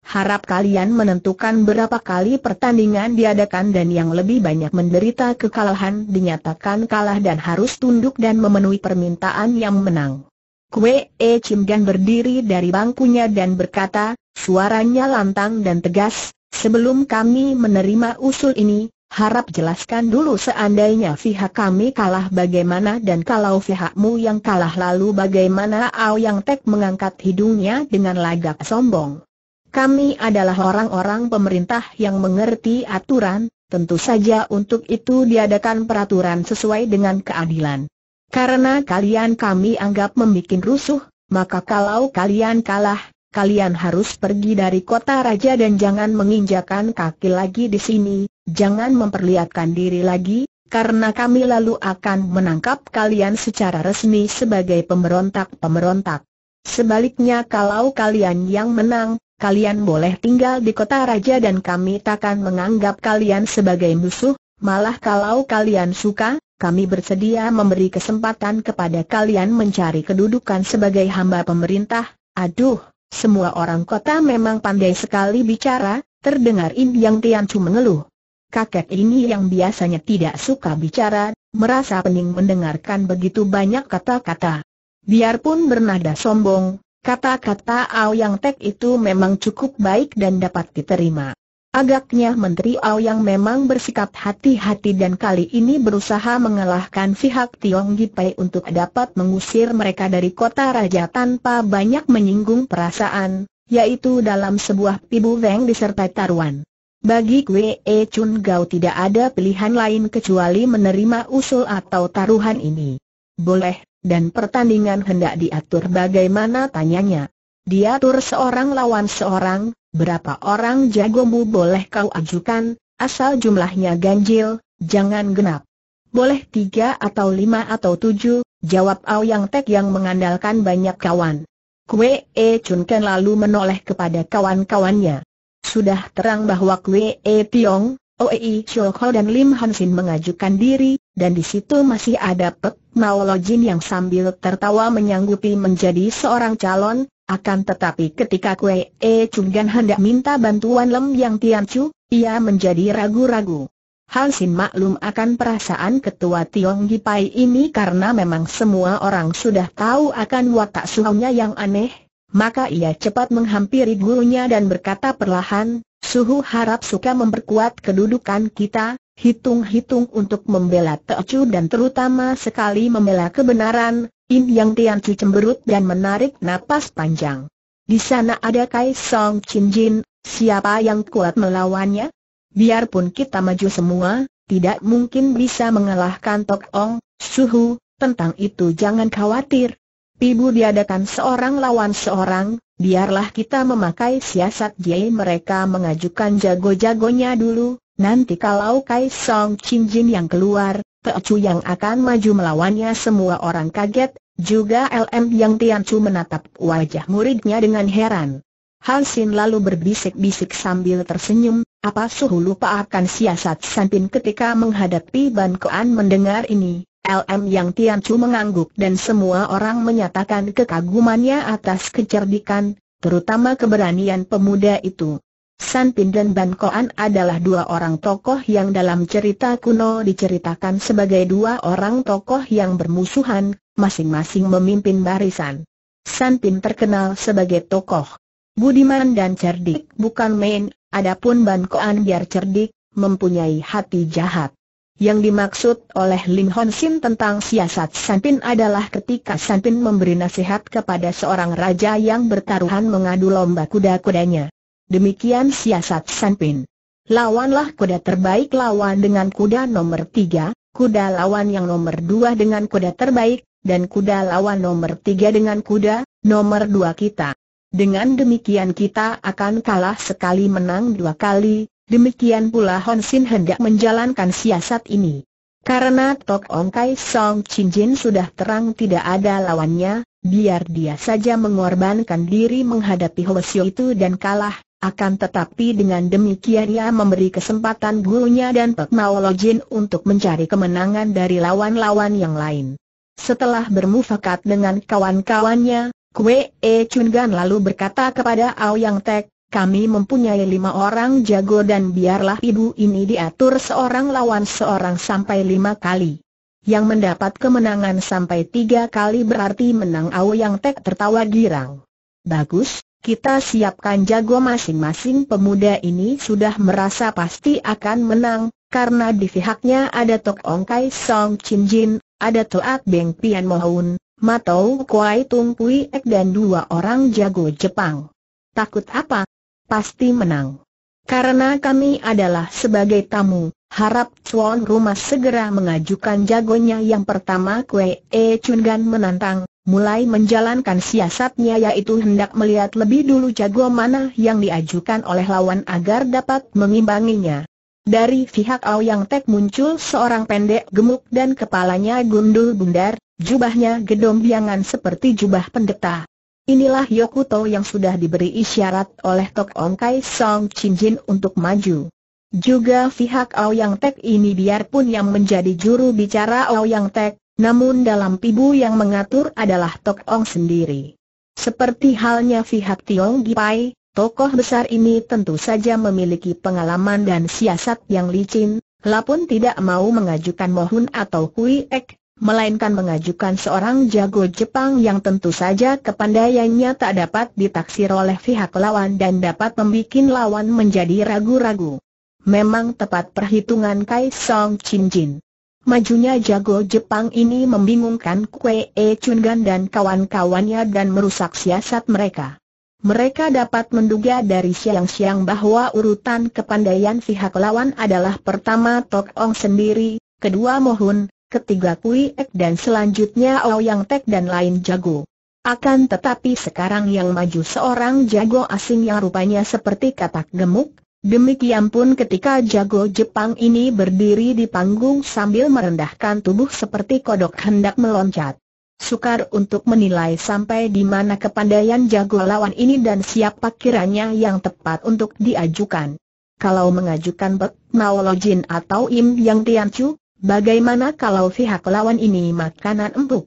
Harap kalian menentukan berapa kali pertandingan diadakan dan yang lebih banyak menderita kekalahan dinyatakan kalah dan harus tunduk dan memenuhi permintaan yang menang. Kue E Chim Gan berdiri dari bangkunya dan berkata, suaranya lantang dan tegas, sebelum kami menerima usul ini, Harap jelaskan dulu seandainya pihak kami kalah bagaimana dan kalau pihakmu yang kalah lalu bagaimana Yang Tek mengangkat hidungnya dengan lagak sombong. Kami adalah orang-orang pemerintah yang mengerti aturan, tentu saja untuk itu diadakan peraturan sesuai dengan keadilan. Karena kalian kami anggap membuat rusuh, maka kalau kalian kalah, kalian harus pergi dari kota raja dan jangan menginjakan kaki lagi di sini, jangan memperlihatkan diri lagi, karena kami lalu akan menangkap kalian secara resmi sebagai pemberontak-pemberontak. Sebaliknya kalau kalian yang menang, kalian boleh tinggal di kota raja dan kami takkan menganggap kalian sebagai musuh, malah kalau kalian suka, kami bersedia memberi kesempatan kepada kalian mencari kedudukan sebagai hamba pemerintah. Aduh, semua orang kota memang pandai sekali bicara, terdengar Im Yang Tiancu mengeluh. Kakek ini yang biasanya tidak suka bicara, merasa pening mendengarkan begitu banyak kata-kata. Biarpun bernada sombong, kata-kata Ao Yang Tek itu memang cukup baik dan dapat diterima. Agaknya Menteri Aoyang memang bersikap hati-hati dan kali ini berusaha mengalahkan pihak Tiong Gipai untuk dapat mengusir mereka dari kota raja tanpa banyak menyinggung perasaan, yaitu dalam sebuah pibu weng disertai taruhan. Bagi Kwe E Chun Gao tidak ada pilihan lain kecuali menerima usul atau taruhan ini. Boleh, dan pertandingan hendak diatur bagaimana tanyanya. Diatur seorang lawan seorang, Berapa orang jagomu boleh kau ajukan, asal jumlahnya ganjil, jangan genap. Boleh tiga atau lima atau tujuh, jawab Yang Tek yang mengandalkan banyak kawan. Kue E Chun Ken lalu menoleh kepada kawan-kawannya. Sudah terang bahwa Kue E Tiong, Oei Choko dan Lim Hansin mengajukan diri, dan di situ masih ada Pek Mao Lojin yang sambil tertawa menyanggupi menjadi seorang calon, akan tetapi ketika Kue E Gan hendak minta bantuan Lem Yang Tian Chu, ia menjadi ragu-ragu. Hal Sin maklum akan perasaan ketua Tiong Gipai ini karena memang semua orang sudah tahu akan watak suhunya yang aneh, maka ia cepat menghampiri gurunya dan berkata perlahan, Suhu harap suka memperkuat kedudukan kita, hitung-hitung untuk membela Teocu dan terutama sekali membela kebenaran, Im Yang Tian Chu cemberut dan menarik napas panjang. Di sana ada Kai Song Chin Jin, siapa yang kuat melawannya? Biarpun kita maju semua, tidak mungkin bisa mengalahkan Tok Ong, Suhu, tentang itu jangan khawatir. Pibu diadakan seorang lawan seorang, biarlah kita memakai siasat J mereka mengajukan jago-jagonya dulu, nanti kalau Kai Song Chin Jin yang keluar, Teocu yang akan maju melawannya semua orang kaget, juga LM yang Tian Chu menatap wajah muridnya dengan heran. Hal Sin lalu berbisik-bisik sambil tersenyum, apa suhu lupa akan siasat Sanpin ketika menghadapi Ban Koan mendengar ini. LM yang Tian Chu mengangguk dan semua orang menyatakan kekagumannya atas kecerdikan, terutama keberanian pemuda itu. San Pin dan Ban Koan adalah dua orang tokoh yang dalam cerita kuno diceritakan sebagai dua orang tokoh yang bermusuhan, masing-masing memimpin barisan. San Pin terkenal sebagai tokoh budiman dan cerdik bukan main, adapun Ban Koan biar cerdik, mempunyai hati jahat. Yang dimaksud oleh Ling Hon Sin tentang siasat San Pin adalah ketika San Pin memberi nasihat kepada seorang raja yang bertaruhan mengadu lomba kuda-kudanya. Demikian siasat Sanpin. Lawanlah kuda terbaik lawan dengan kuda nomor tiga, kuda lawan yang nomor dua dengan kuda terbaik, dan kuda lawan nomor tiga dengan kuda nomor dua kita. Dengan demikian kita akan kalah sekali menang dua kali, demikian pula Hon Sin hendak menjalankan siasat ini. Karena Tok Ong Kai Song Chin Jin sudah terang tidak ada lawannya, biar dia saja mengorbankan diri menghadapi Hwasyo itu dan kalah, akan tetapi dengan demikian ia memberi kesempatan gurunya dan Pek Maolojin untuk mencari kemenangan dari lawan-lawan yang lain. Setelah bermufakat dengan kawan-kawannya, Kwe E Chun Gan lalu berkata kepada Yang Tek, kami mempunyai lima orang jago dan biarlah ibu ini diatur seorang lawan seorang sampai lima kali. Yang mendapat kemenangan sampai tiga kali berarti menang Yang Tek tertawa girang. Bagus, kita siapkan jago masing-masing pemuda ini sudah merasa pasti akan menang, karena di pihaknya ada Tok Ong Kai Song Chin Jin, ada Toat Beng Pian Mohun, Matou Kuai Tung Pui Ek dan dua orang jago Jepang. Takut apa? Pasti menang. Karena kami adalah sebagai tamu, harap tuan rumah segera mengajukan jagonya yang pertama Kue E Chun Gan menantang, mulai menjalankan siasatnya yaitu hendak melihat lebih dulu jago mana yang diajukan oleh lawan agar dapat mengimbanginya. Dari pihak Yang Tek muncul seorang pendek gemuk dan kepalanya gundul bundar, jubahnya gedombiangan seperti jubah pendeta. Inilah Yokuto yang sudah diberi isyarat oleh Tok Ong Kai Song Chin Jin untuk maju. Juga pihak Yang Tek ini biarpun yang menjadi juru bicara Yang Tek, namun dalam pibu yang mengatur adalah Tok Ong sendiri. Seperti halnya pihak Tiong Gipai, tokoh besar ini tentu saja memiliki pengalaman dan siasat yang licin, lapun tidak mau mengajukan mohon atau kui ek, melainkan mengajukan seorang jago Jepang yang tentu saja kepandaiannya tak dapat ditaksir oleh pihak lawan dan dapat membuat lawan menjadi ragu-ragu. Memang tepat perhitungan Kai Song Chin Jin. Majunya jago Jepang ini membingungkan Kue E Chun Gan dan kawan-kawannya dan merusak siasat mereka. Mereka dapat menduga dari siang-siang bahwa urutan kepandaian pihak lawan adalah pertama Tok Ong sendiri, kedua Mohun, ketiga Kui Ek dan selanjutnya Ouyang Tek dan lain jago. Akan tetapi sekarang yang maju seorang jago asing yang rupanya seperti katak gemuk, demikian pun ketika jago Jepang ini berdiri di panggung sambil merendahkan tubuh seperti kodok hendak meloncat. Sukar untuk menilai sampai di mana kepandaian jago lawan ini dan siapa kiranya yang tepat untuk diajukan. Kalau mengajukan Bek Maolojin atau Im Yang Tiancu, bagaimana kalau pihak lawan ini makanan empuk?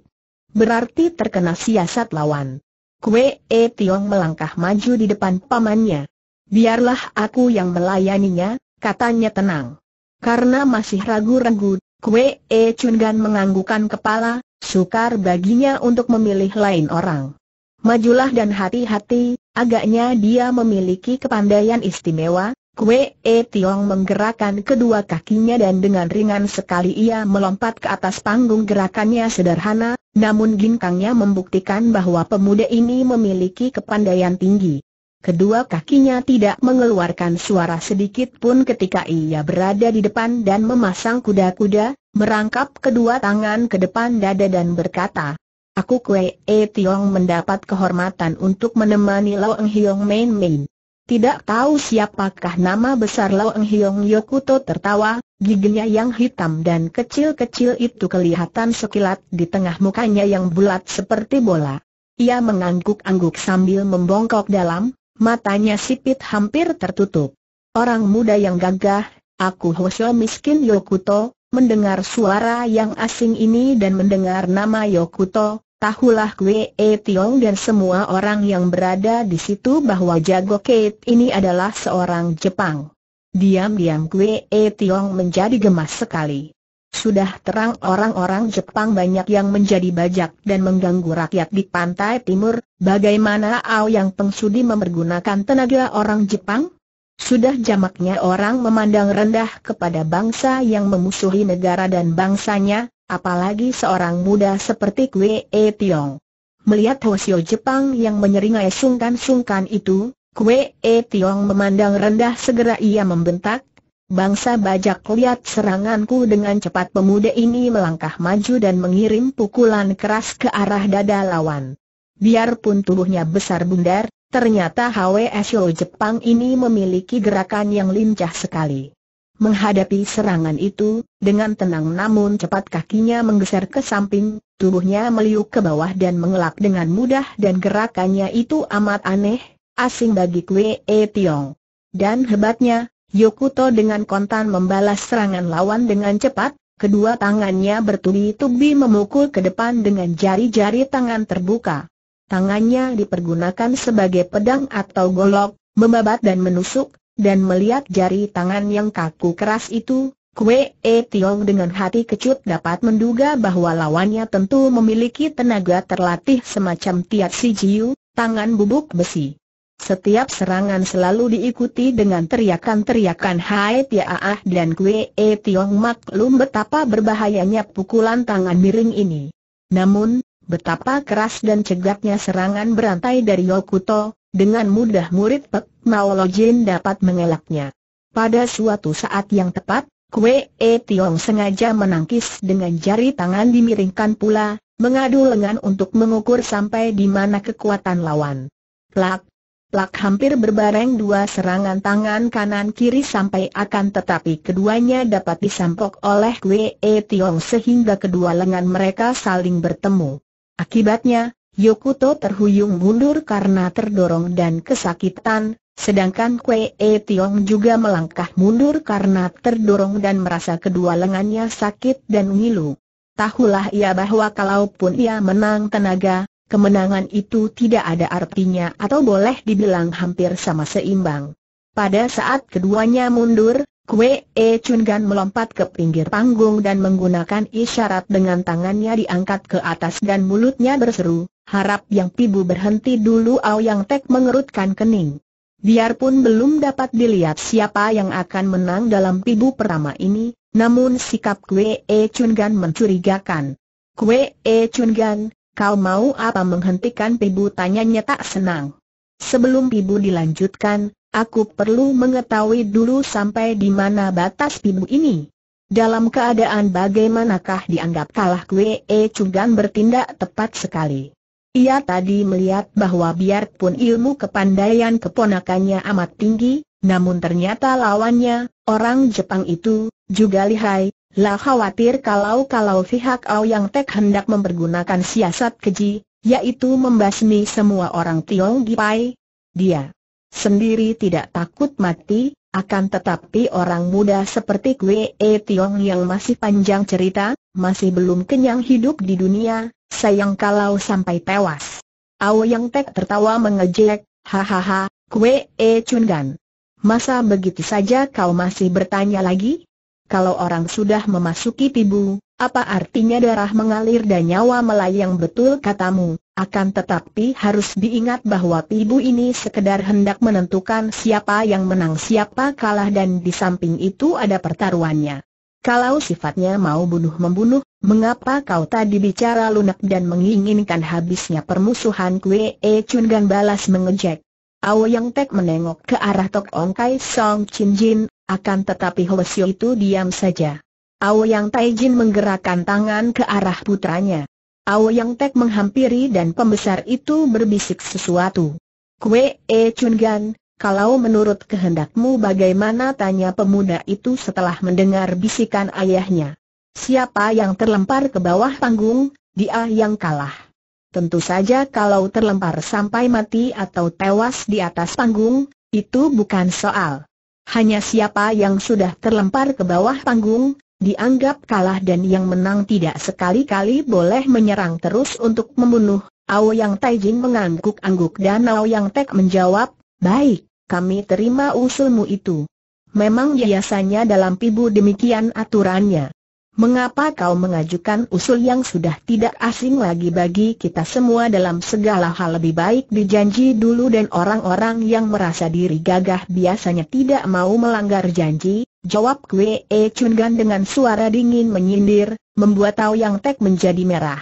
Berarti terkena siasat lawan. Kue E Tiong melangkah maju di depan pamannya. Biarlah aku yang melayaninya, katanya tenang. Karena masih ragu-ragu, Kue E Chun Gan menganggukkan kepala, Sukar baginya untuk memilih lain orang. Majulah dan hati-hati, agaknya dia memiliki kepandaian istimewa, Kue E Tiong menggerakkan kedua kakinya dan dengan ringan sekali ia melompat ke atas panggung gerakannya sederhana, namun ginkangnya membuktikan bahwa pemuda ini memiliki kepandaian tinggi. Kedua kakinya tidak mengeluarkan suara sedikit pun ketika ia berada di depan dan memasang kuda-kuda, merangkap kedua tangan ke depan dada dan berkata, Aku Kue E Tiong mendapat kehormatan untuk menemani Lau Eng Hiong Main Main. Tidak tahu siapakah nama besar Lau Eng Hiong Yokuto tertawa, giginya yang hitam dan kecil-kecil itu kelihatan sekilat di tengah mukanya yang bulat seperti bola. Ia mengangguk-angguk sambil membongkok dalam, matanya sipit hampir tertutup. Orang muda yang gagah, aku Hosyo miskin Yokuto, Mendengar suara yang asing ini dan mendengar nama Yokuto, tahulah Kwe E Tiong dan semua orang yang berada di situ bahwa Jago Kate ini adalah seorang Jepang. Diam-diam Kwe E Tiong menjadi gemas sekali. Sudah terang orang-orang Jepang banyak yang menjadi bajak dan mengganggu rakyat di pantai timur, bagaimana Ao yang pengsudi mempergunakan tenaga orang Jepang? Sudah jamaknya orang memandang rendah kepada bangsa yang memusuhi negara dan bangsanya, apalagi seorang muda seperti Kwe E Tiong. Melihat Hosio Jepang yang menyeringai sungkan-sungkan itu, Kwe E Tiong memandang rendah segera ia membentak, Bangsa bajak lihat seranganku dengan cepat pemuda ini melangkah maju dan mengirim pukulan keras ke arah dada lawan. Biarpun tubuhnya besar bundar, Ternyata HWSO Jepang ini memiliki gerakan yang lincah sekali. Menghadapi serangan itu, dengan tenang namun cepat kakinya menggeser ke samping, tubuhnya meliuk ke bawah dan mengelak dengan mudah dan gerakannya itu amat aneh, asing bagi Kwe E Tiong. Dan hebatnya, Yokuto dengan kontan membalas serangan lawan dengan cepat, kedua tangannya bertubi-tubi memukul ke depan dengan jari-jari tangan terbuka tangannya dipergunakan sebagai pedang atau golok, membabat dan menusuk, dan melihat jari tangan yang kaku keras itu, Kue E Tiong dengan hati kecut dapat menduga bahwa lawannya tentu memiliki tenaga terlatih semacam Tiat Si Jiu, tangan bubuk besi. Setiap serangan selalu diikuti dengan teriakan-teriakan Hai Tia Ah dan Kue E Tiong maklum betapa berbahayanya pukulan tangan miring ini. Namun, Betapa keras dan cegatnya serangan berantai dari Yokuto, dengan mudah murid Pek Maolojin dapat mengelaknya. Pada suatu saat yang tepat, Kue E Tiong sengaja menangkis dengan jari tangan dimiringkan pula, mengadu lengan untuk mengukur sampai di mana kekuatan lawan. Plak, plak hampir berbareng dua serangan tangan kanan kiri sampai akan tetapi keduanya dapat disampok oleh Kue E Tiong sehingga kedua lengan mereka saling bertemu. Akibatnya, Yokuto terhuyung mundur karena terdorong dan kesakitan, sedangkan Kwe E Tiong juga melangkah mundur karena terdorong dan merasa kedua lengannya sakit dan ngilu. Tahulah ia bahwa kalaupun ia menang tenaga, kemenangan itu tidak ada artinya atau boleh dibilang hampir sama seimbang. Pada saat keduanya mundur, Kue E Chun Gan melompat ke pinggir panggung dan menggunakan isyarat dengan tangannya diangkat ke atas dan mulutnya berseru, harap yang pibu berhenti dulu Yang Tek mengerutkan kening. Biarpun belum dapat dilihat siapa yang akan menang dalam pibu pertama ini, namun sikap Kue E Chun Gan mencurigakan. Kue E Chun Gan, kau mau apa menghentikan pibu tanyanya tak senang. Sebelum pibu dilanjutkan, aku perlu mengetahui dulu sampai di mana batas pibu ini. Dalam keadaan bagaimanakah dianggap kalah Kue E Chun Gan bertindak tepat sekali. Ia tadi melihat bahwa biarpun ilmu kepandaian keponakannya amat tinggi, namun ternyata lawannya, orang Jepang itu, juga lihai, lah khawatir kalau-kalau pihak Yang Tek hendak mempergunakan siasat keji, yaitu membasmi semua orang Tiong Gipai. Dia sendiri tidak takut mati, akan tetapi orang muda seperti Kwe E Tiong yang masih panjang cerita, masih belum kenyang hidup di dunia, sayang kalau sampai tewas. Yang Tek tertawa mengejek, hahaha, kue E Chun Gan. Masa begitu saja kau masih bertanya lagi? Kalau orang sudah memasuki pibu, apa artinya darah mengalir dan nyawa melayang betul katamu, akan tetapi harus diingat bahwa pibu ini sekedar hendak menentukan siapa yang menang siapa kalah dan di samping itu ada pertaruhannya. Kalau sifatnya mau bunuh-membunuh, mengapa kau tadi bicara lunak dan menginginkan habisnya permusuhan Kue E Chun Gan balas mengejek. Yang Tek menengok ke arah Tok Ong Kai Song Chin Jin, akan tetapi Hwasyo itu diam saja. Yang Tai Jin menggerakkan tangan ke arah putranya. Yang Tek menghampiri dan pembesar itu berbisik sesuatu. Kue E Chun Gan, kalau menurut kehendakmu bagaimana tanya pemuda itu setelah mendengar bisikan ayahnya. Siapa yang terlempar ke bawah panggung, dia yang kalah. Tentu saja kalau terlempar sampai mati atau tewas di atas panggung, itu bukan soal. Hanya siapa yang sudah terlempar ke bawah panggung, dianggap kalah dan yang menang tidak sekali-kali boleh menyerang terus untuk membunuh. Yang Taijin mengangguk-angguk dan Yang Tek menjawab, baik kami terima usulmu itu. Memang biasanya dalam pibu demikian aturannya. Mengapa kau mengajukan usul yang sudah tidak asing lagi bagi kita semua dalam segala hal lebih baik dijanji dulu dan orang-orang yang merasa diri gagah biasanya tidak mau melanggar janji? Jawab Kwe E Chun Gan dengan suara dingin menyindir, membuat Tao Yang Tek menjadi merah.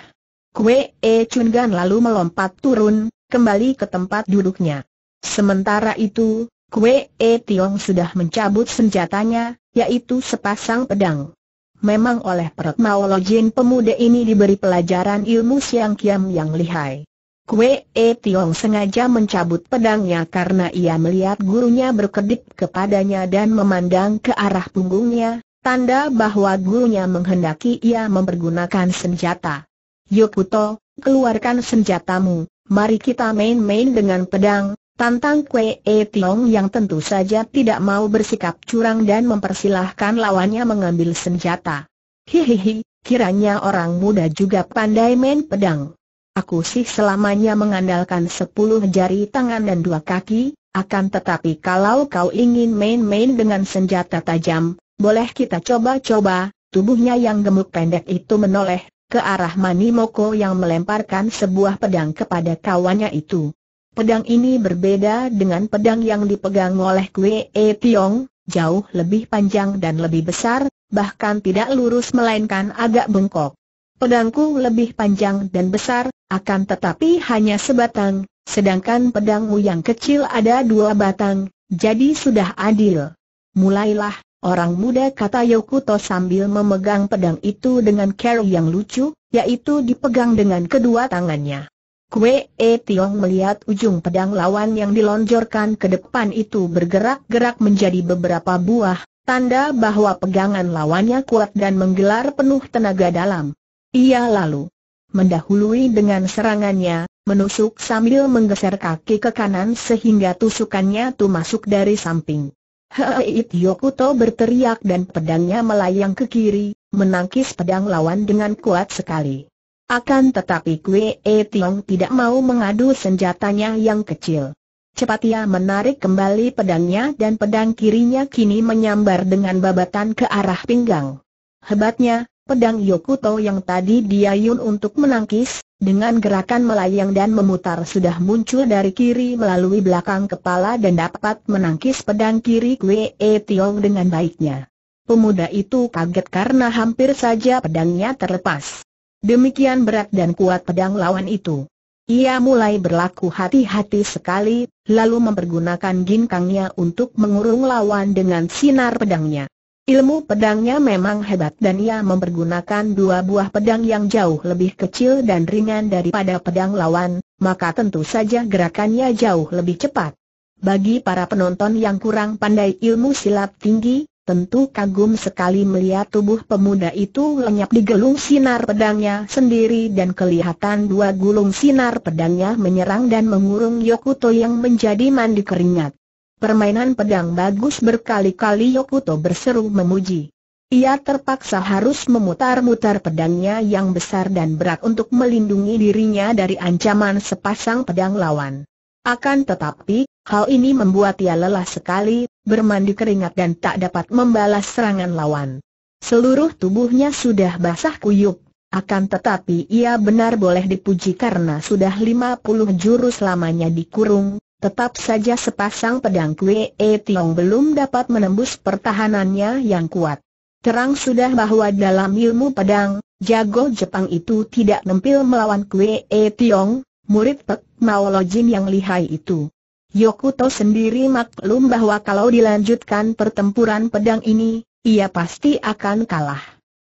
Kwe E Chun Gan lalu melompat turun, kembali ke tempat duduknya. Sementara itu, Kue E Tiong sudah mencabut senjatanya, yaitu sepasang pedang. Memang oleh perut Maolojin pemuda ini diberi pelajaran ilmu siang kiam yang lihai. Kue E Tiong sengaja mencabut pedangnya karena ia melihat gurunya berkedip kepadanya dan memandang ke arah punggungnya, tanda bahwa gurunya menghendaki ia mempergunakan senjata. Yokuto, keluarkan senjatamu, mari kita main-main dengan pedang, Tantang Kue E Tiong yang tentu saja tidak mau bersikap curang dan mempersilahkan lawannya mengambil senjata. Hihihi, kiranya orang muda juga pandai main pedang. Aku sih selamanya mengandalkan sepuluh jari tangan dan dua kaki, akan tetapi kalau kau ingin main-main dengan senjata tajam, boleh kita coba-coba, tubuhnya yang gemuk pendek itu menoleh, ke arah Manimoko yang melemparkan sebuah pedang kepada kawannya itu. Pedang ini berbeda dengan pedang yang dipegang oleh Kwe E Tiong, jauh lebih panjang dan lebih besar, bahkan tidak lurus melainkan agak bengkok. Pedangku lebih panjang dan besar, akan tetapi hanya sebatang, sedangkan pedangmu yang kecil ada dua batang, jadi sudah adil. Mulailah, orang muda kata Yokuto sambil memegang pedang itu dengan cara yang lucu, yaitu dipegang dengan kedua tangannya. Kue E Tiong melihat ujung pedang lawan yang dilonjorkan ke depan itu bergerak-gerak menjadi beberapa buah, tanda bahwa pegangan lawannya kuat dan menggelar penuh tenaga dalam. Ia lalu mendahului dengan serangannya, menusuk sambil menggeser kaki ke kanan sehingga tusukannya tu masuk dari samping. Heit Yokuto berteriak dan pedangnya melayang ke kiri, menangkis pedang lawan dengan kuat sekali. Akan tetapi Kue E Tiong tidak mau mengadu senjatanya yang kecil. cepat ia menarik kembali pedangnya dan pedang kirinya kini menyambar dengan babatan ke arah pinggang. Hebatnya, pedang Yokuto yang tadi diayun untuk menangkis, dengan gerakan melayang dan memutar sudah muncul dari kiri melalui belakang kepala dan dapat menangkis pedang kiri Kwe E Tiong dengan baiknya. Pemuda itu kaget karena hampir saja pedangnya terlepas. Demikian berat dan kuat pedang lawan itu. Ia mulai berlaku hati-hati sekali, lalu mempergunakan ginkangnya untuk mengurung lawan dengan sinar pedangnya. Ilmu pedangnya memang hebat dan ia mempergunakan dua buah pedang yang jauh lebih kecil dan ringan daripada pedang lawan, maka tentu saja gerakannya jauh lebih cepat. Bagi para penonton yang kurang pandai ilmu silat tinggi, tentu kagum sekali melihat tubuh pemuda itu lenyap di gelung sinar pedangnya sendiri dan kelihatan dua gulung sinar pedangnya menyerang dan mengurung Yokuto yang menjadi mandi keringat. Permainan pedang bagus berkali-kali Yokuto berseru memuji. Ia terpaksa harus memutar-mutar pedangnya yang besar dan berat untuk melindungi dirinya dari ancaman sepasang pedang lawan. Akan tetapi, hal ini membuat ia lelah sekali, bermandi keringat dan tak dapat membalas serangan lawan. Seluruh tubuhnya sudah basah kuyup, akan tetapi ia benar boleh dipuji karena sudah 50 jurus lamanya dikurung, Tetap saja sepasang pedang Kwe E Tiong belum dapat menembus pertahanannya yang kuat. Terang sudah bahwa dalam ilmu pedang, jago Jepang itu tidak nempil melawan Kwe E Tiong, murid Pek Maolojin yang lihai itu. Yokuto sendiri maklum bahwa kalau dilanjutkan pertempuran pedang ini, ia pasti akan kalah.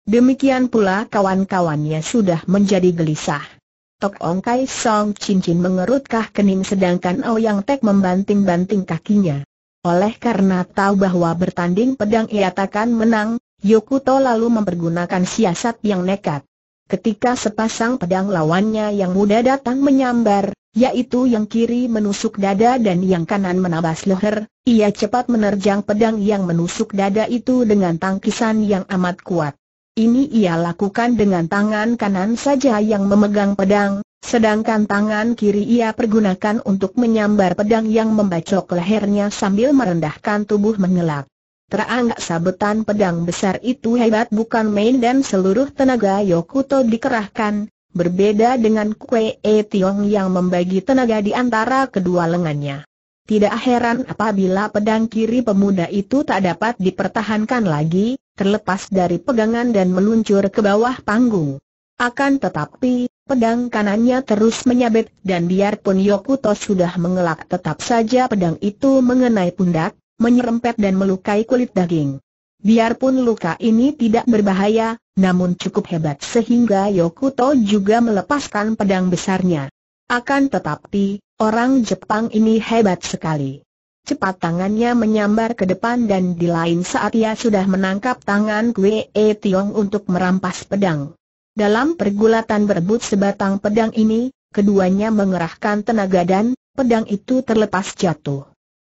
Demikian pula kawan-kawannya sudah menjadi gelisah. Tok Ong Kai Song cincin mengerutkah kening sedangkan Ouyang Tek membanting-banting kakinya. Oleh karena tahu bahwa bertanding pedang ia takkan menang, Yokuto lalu mempergunakan siasat yang nekat. Ketika sepasang pedang lawannya yang muda datang menyambar, yaitu yang kiri menusuk dada dan yang kanan menabas leher, ia cepat menerjang pedang yang menusuk dada itu dengan tangkisan yang amat kuat. Ini ia lakukan dengan tangan kanan saja yang memegang pedang, sedangkan tangan kiri ia pergunakan untuk menyambar pedang yang membacok lehernya sambil merendahkan tubuh mengelak. Teranggak sabetan pedang besar itu hebat bukan main dan seluruh tenaga Yokuto dikerahkan, berbeda dengan Kue E Tiong yang membagi tenaga di antara kedua lengannya. Tidak heran apabila pedang kiri pemuda itu tak dapat dipertahankan lagi, terlepas dari pegangan dan meluncur ke bawah panggung. Akan tetapi, pedang kanannya terus menyabet dan biarpun Yokuto sudah mengelak tetap saja pedang itu mengenai pundak, menyerempet dan melukai kulit daging. Biarpun luka ini tidak berbahaya, namun cukup hebat sehingga Yokuto juga melepaskan pedang besarnya. Akan tetapi, orang Jepang ini hebat sekali. Cepat tangannya menyambar ke depan dan di lain saat ia sudah menangkap tangan Kwe E Tiong untuk merampas pedang. Dalam pergulatan berebut sebatang pedang ini, keduanya mengerahkan tenaga dan pedang itu terlepas jatuh.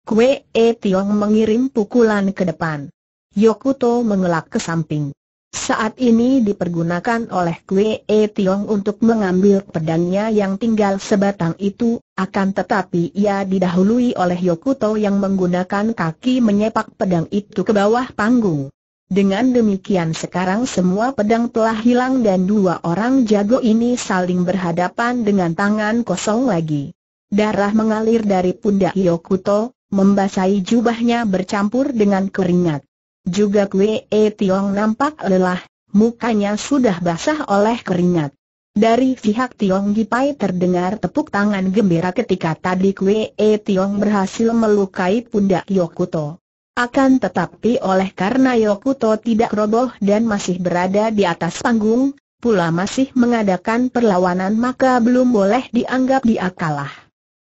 Kwe E Tiong mengirim pukulan ke depan. Yokuto mengelak ke samping. Saat ini dipergunakan oleh Kwe E Tiong untuk mengambil pedangnya yang tinggal sebatang itu, akan tetapi ia didahului oleh Yokuto yang menggunakan kaki menyepak pedang itu ke bawah panggung. Dengan demikian sekarang semua pedang telah hilang dan dua orang jago ini saling berhadapan dengan tangan kosong lagi. Darah mengalir dari pundak Yokuto, membasahi jubahnya bercampur dengan keringat. Juga Kwe E Tiong nampak lelah, mukanya sudah basah oleh keringat. Dari pihak Tiong Gipai terdengar tepuk tangan gembira ketika tadi Kwe E Tiong berhasil melukai pundak Yokuto. Akan tetapi oleh karena Yokuto tidak roboh dan masih berada di atas panggung, pula masih mengadakan perlawanan maka belum boleh dianggap dia kalah.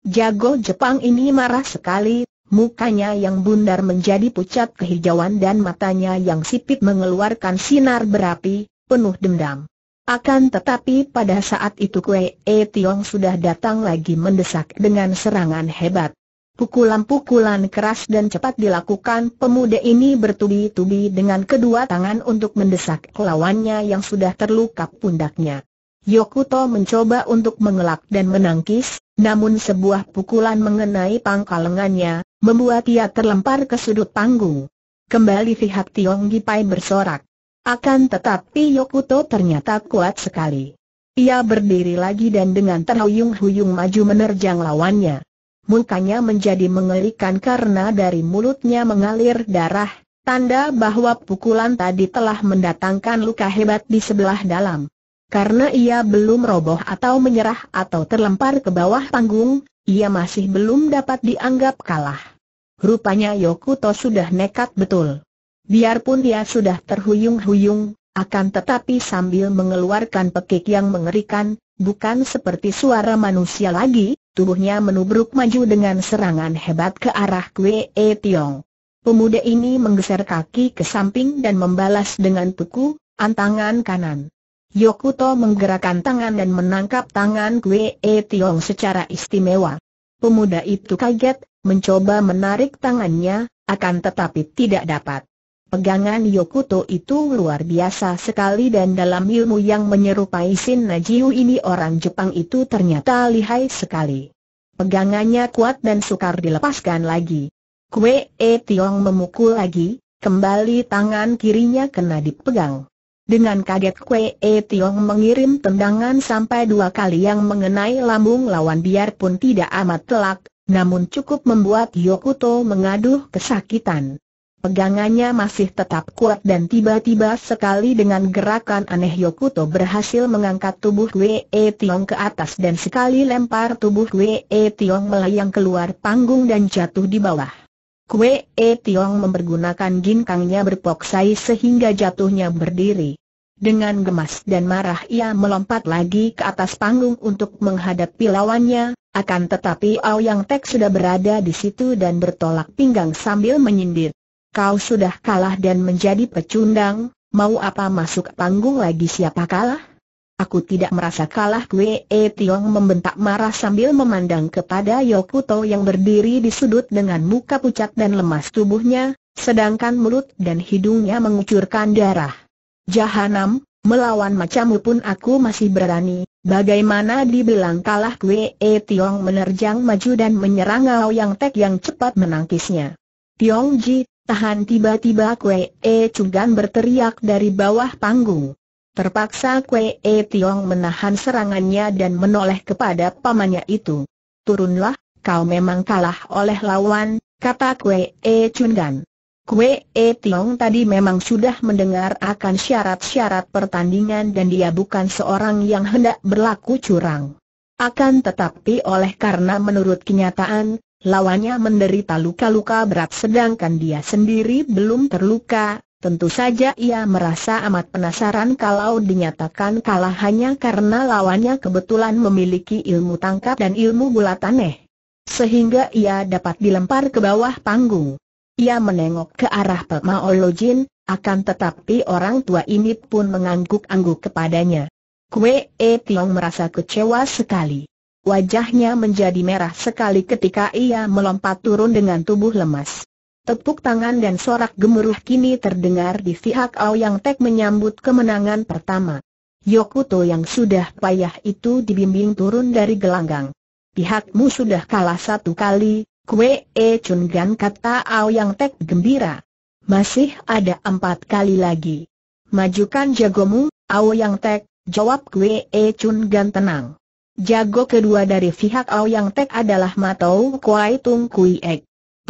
Jago Jepang ini marah sekali, Mukanya yang bundar menjadi pucat kehijauan dan matanya yang sipit mengeluarkan sinar berapi, penuh dendam. Akan tetapi pada saat itu Kue E Tiong sudah datang lagi mendesak dengan serangan hebat. Pukulan-pukulan keras dan cepat dilakukan pemuda ini bertubi-tubi dengan kedua tangan untuk mendesak lawannya yang sudah terluka pundaknya. Yokuto mencoba untuk mengelak dan menangkis, namun sebuah pukulan mengenai pangkal lengannya, membuat ia terlempar ke sudut panggung. Kembali pihak Tiong Gipai bersorak. Akan tetapi Yokuto ternyata kuat sekali. Ia berdiri lagi dan dengan terhuyung-huyung maju menerjang lawannya. Mukanya menjadi mengerikan karena dari mulutnya mengalir darah, tanda bahwa pukulan tadi telah mendatangkan luka hebat di sebelah dalam. Karena ia belum roboh atau menyerah atau terlempar ke bawah panggung, ia masih belum dapat dianggap kalah. Rupanya Yokuto sudah nekat betul. Biarpun dia sudah terhuyung-huyung, akan tetapi sambil mengeluarkan pekik yang mengerikan, bukan seperti suara manusia lagi, tubuhnya menubruk maju dengan serangan hebat ke arah Kwe E Tiong. Pemuda ini menggeser kaki ke samping dan membalas dengan tuku, antangan kanan. Yokuto menggerakkan tangan dan menangkap tangan Kwe E Tiong secara istimewa. Pemuda itu kaget, mencoba menarik tangannya, akan tetapi tidak dapat. Pegangan Yokuto itu luar biasa sekali dan dalam ilmu yang menyerupai Sin Najiu ini orang Jepang itu ternyata lihai sekali. Pegangannya kuat dan sukar dilepaskan lagi. Kwe E Tiong memukul lagi, kembali tangan kirinya kena dipegang. Dengan kaget Kwe E Tiong mengirim tendangan sampai dua kali yang mengenai lambung lawan biarpun tidak amat telak, namun cukup membuat Yokuto mengaduh kesakitan. Pegangannya masih tetap kuat dan tiba-tiba sekali dengan gerakan aneh Yokuto berhasil mengangkat tubuh Kwe E Tiong ke atas dan sekali lempar tubuh Kwe E Tiong melayang keluar panggung dan jatuh di bawah. Kwe E Tiong mempergunakan ginkangnya berpoksai sehingga jatuhnya berdiri. Dengan gemas dan marah ia melompat lagi ke atas panggung untuk menghadapi lawannya, akan tetapi Aoyang Tek sudah berada di situ dan bertolak pinggang sambil menyindir. Kau sudah kalah dan menjadi pecundang, mau apa masuk panggung lagi siapa kalah? Aku tidak merasa kalah Kwe E Tiong membentak marah sambil memandang kepada Yokuto yang berdiri di sudut dengan muka pucat dan lemas tubuhnya, sedangkan mulut dan hidungnya mengucurkan darah. Jahanam, melawan macammu pun aku masih berani, bagaimana dibilang kalah Kwe E Tiong menerjang maju dan menyerang Yang Tek yang cepat menangkisnya. Tiong Ji, tahan tiba-tiba Kwe E Chugan berteriak dari bawah panggung. Terpaksa Kwe E Tiong menahan serangannya dan menoleh kepada pamannya itu. Turunlah, kau memang kalah oleh lawan, kata Kwe E Chungan. Kwe E Tiong tadi memang sudah mendengar akan syarat-syarat pertandingan dan dia bukan seorang yang hendak berlaku curang. Akan tetapi oleh karena menurut kenyataan, lawannya menderita luka-luka berat sedangkan dia sendiri belum terluka, tentu saja ia merasa amat penasaran kalau dinyatakan kalah hanya karena lawannya kebetulan memiliki ilmu tangkap dan ilmu bulat aneh. Sehingga ia dapat dilempar ke bawah panggung. Ia menengok ke arah Pak Maolojin, akan tetapi orang tua ini pun mengangguk-angguk kepadanya. Kue E Tiong merasa kecewa sekali. Wajahnya menjadi merah sekali ketika ia melompat turun dengan tubuh lemas. Tepuk tangan dan sorak gemuruh kini terdengar di pihak Yang Tek menyambut kemenangan pertama. Yokuto yang sudah payah itu dibimbing turun dari gelanggang. Pihakmu sudah kalah satu kali, Kue E Chun Gan kata Yang Tek gembira. Masih ada empat kali lagi. Majukan jagomu, Yang Tek, jawab Kue E Chun Gan tenang. Jago kedua dari pihak Yang Tek adalah Matou Kuai Tung Kui Ek.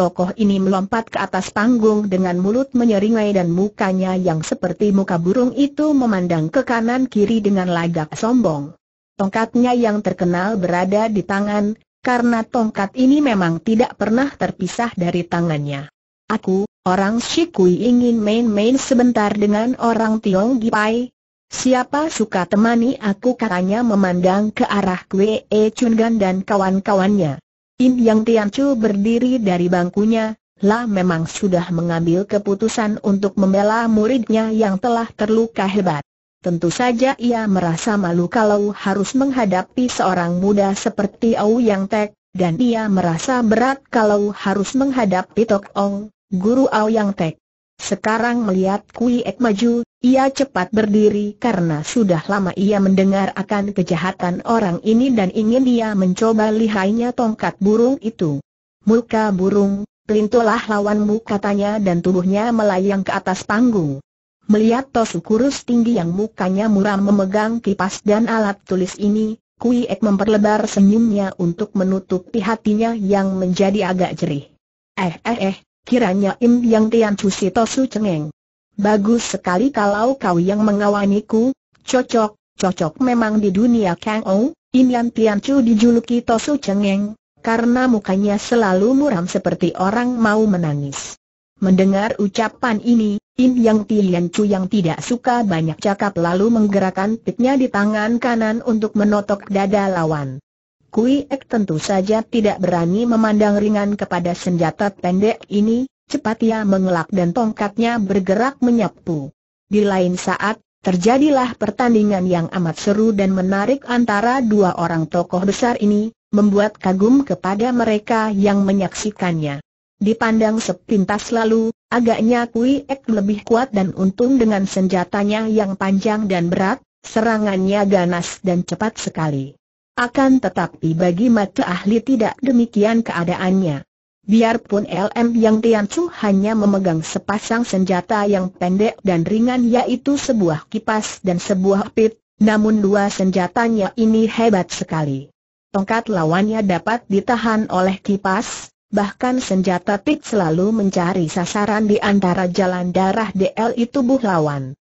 Tokoh ini melompat ke atas panggung dengan mulut menyeringai dan mukanya yang seperti muka burung itu memandang ke kanan kiri dengan lagak sombong. Tongkatnya yang terkenal berada di tangan, karena tongkat ini memang tidak pernah terpisah dari tangannya. Aku, orang Shikui ingin main-main sebentar dengan orang Tiong Gipai. Siapa suka temani aku katanya memandang ke arah Kwe E Chungan dan kawan-kawannya. Im Yang Tiancu berdiri dari bangkunya, lah memang sudah mengambil keputusan untuk membela muridnya yang telah terluka hebat. Tentu saja ia merasa malu kalau harus menghadapi seorang muda seperti Yang Tek, dan ia merasa berat kalau harus menghadapi Tok Ong, guru Yang Tek. Sekarang melihat Kui Ek maju, ia cepat berdiri karena sudah lama ia mendengar akan kejahatan orang ini dan ingin ia mencoba lihainya tongkat burung itu. Muka burung, pelintulah lawanmu katanya dan tubuhnya melayang ke atas panggung. Melihat Tosu kurus tinggi yang mukanya muram memegang kipas dan alat tulis ini, Kui Ek memperlebar senyumnya untuk menutupi hatinya yang menjadi agak jerih. Eh eh eh, Kiranya Im Yang Tian Chu si Tosu cengeng. Bagus sekali kalau kau yang mengawaniku, cocok, cocok memang di dunia Kang Im Yang Tian Chu dijuluki Tosu cengeng, karena mukanya selalu muram seperti orang mau menangis. Mendengar ucapan ini, Im Yang Tian Chu yang tidak suka banyak cakap lalu menggerakkan pitnya di tangan kanan untuk menotok dada lawan. Kui Ek tentu saja tidak berani memandang ringan kepada senjata pendek ini, cepat ia mengelak dan tongkatnya bergerak menyapu. Di lain saat, terjadilah pertandingan yang amat seru dan menarik antara dua orang tokoh besar ini, membuat kagum kepada mereka yang menyaksikannya. Dipandang sepintas lalu, agaknya Kui Ek lebih kuat dan untung dengan senjatanya yang panjang dan berat, serangannya ganas dan cepat sekali. Akan tetapi bagi mata ahli tidak demikian keadaannya. Biarpun LM yang Tian Chu hanya memegang sepasang senjata yang pendek dan ringan yaitu sebuah kipas dan sebuah pit, namun dua senjatanya ini hebat sekali. Tongkat lawannya dapat ditahan oleh kipas, bahkan senjata pit selalu mencari sasaran di antara jalan darah DL itu tubuh lawan.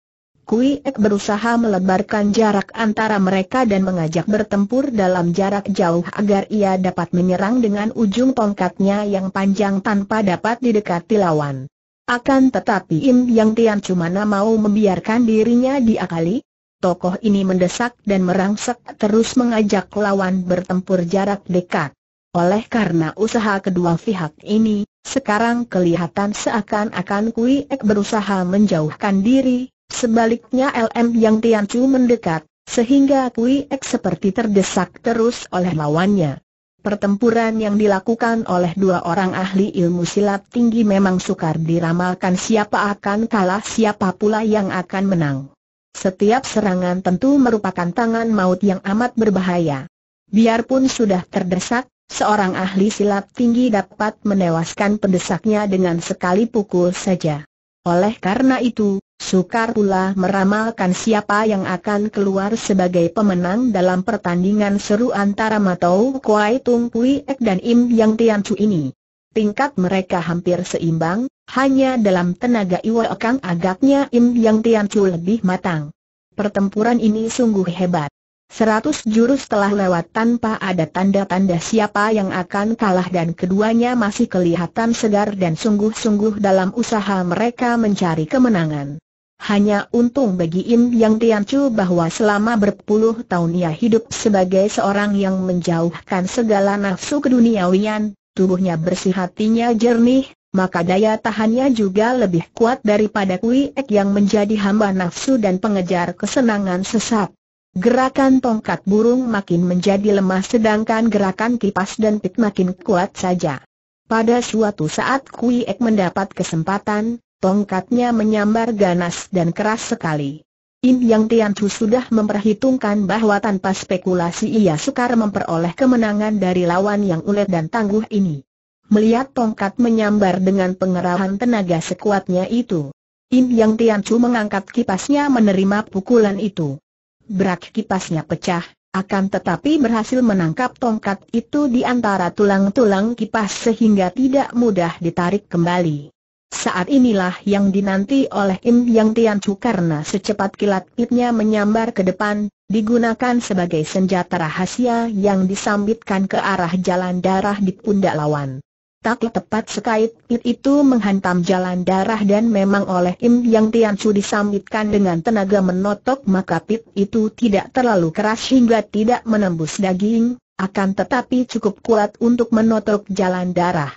Kui Ek berusaha melebarkan jarak antara mereka dan mengajak bertempur dalam jarak jauh agar ia dapat menyerang dengan ujung tongkatnya yang panjang tanpa dapat didekati lawan. Akan tetapi Im Yang Tian Cumana mau membiarkan dirinya diakali? Tokoh ini mendesak dan merangsek terus mengajak lawan bertempur jarak dekat. Oleh karena usaha kedua pihak ini, sekarang kelihatan seakan-akan Kui Ek berusaha menjauhkan diri, Sebaliknya LM yang Tian Chu mendekat, sehingga Kui Ek seperti terdesak terus oleh lawannya. Pertempuran yang dilakukan oleh dua orang ahli ilmu silat tinggi memang sukar diramalkan siapa akan kalah siapa pula yang akan menang. Setiap serangan tentu merupakan tangan maut yang amat berbahaya. Biarpun sudah terdesak, seorang ahli silat tinggi dapat menewaskan pendesaknya dengan sekali pukul saja. Oleh karena itu, sukar pula meramalkan siapa yang akan keluar sebagai pemenang dalam pertandingan seru antara Matou Kuai Tung Pui Ek dan Im Yang Tian Chu ini. Tingkat mereka hampir seimbang, hanya dalam tenaga Iwa Kang agaknya Im Yang Tian Chu lebih matang. Pertempuran ini sungguh hebat. Seratus jurus telah lewat tanpa ada tanda-tanda siapa yang akan kalah dan keduanya masih kelihatan segar dan sungguh-sungguh dalam usaha mereka mencari kemenangan. Hanya untung bagi Im Yang Tiancu bahwa selama berpuluh tahun ia hidup sebagai seorang yang menjauhkan segala nafsu keduniawian, tubuhnya bersih hatinya jernih, maka daya tahannya juga lebih kuat daripada Kui Ek yang menjadi hamba nafsu dan pengejar kesenangan sesat. Gerakan tongkat burung makin menjadi lemah sedangkan gerakan kipas dan pit makin kuat saja. Pada suatu saat Kui Ek mendapat kesempatan, tongkatnya menyambar ganas dan keras sekali. Im Yang Tian Chu sudah memperhitungkan bahwa tanpa spekulasi ia sukar memperoleh kemenangan dari lawan yang ulet dan tangguh ini. Melihat tongkat menyambar dengan pengerahan tenaga sekuatnya itu, Im Yang Tian Chu mengangkat kipasnya menerima pukulan itu berak kipasnya pecah, akan tetapi berhasil menangkap tongkat itu di antara tulang-tulang kipas sehingga tidak mudah ditarik kembali. Saat inilah yang dinanti oleh Im Yang Tian Chu karena secepat kilat itnya menyambar ke depan, digunakan sebagai senjata rahasia yang disambitkan ke arah jalan darah di pundak lawan. Tak tepat sekait pit itu menghantam jalan darah dan memang oleh Im Yang Tian Chu disambitkan dengan tenaga menotok maka pit itu tidak terlalu keras hingga tidak menembus daging, akan tetapi cukup kuat untuk menotok jalan darah.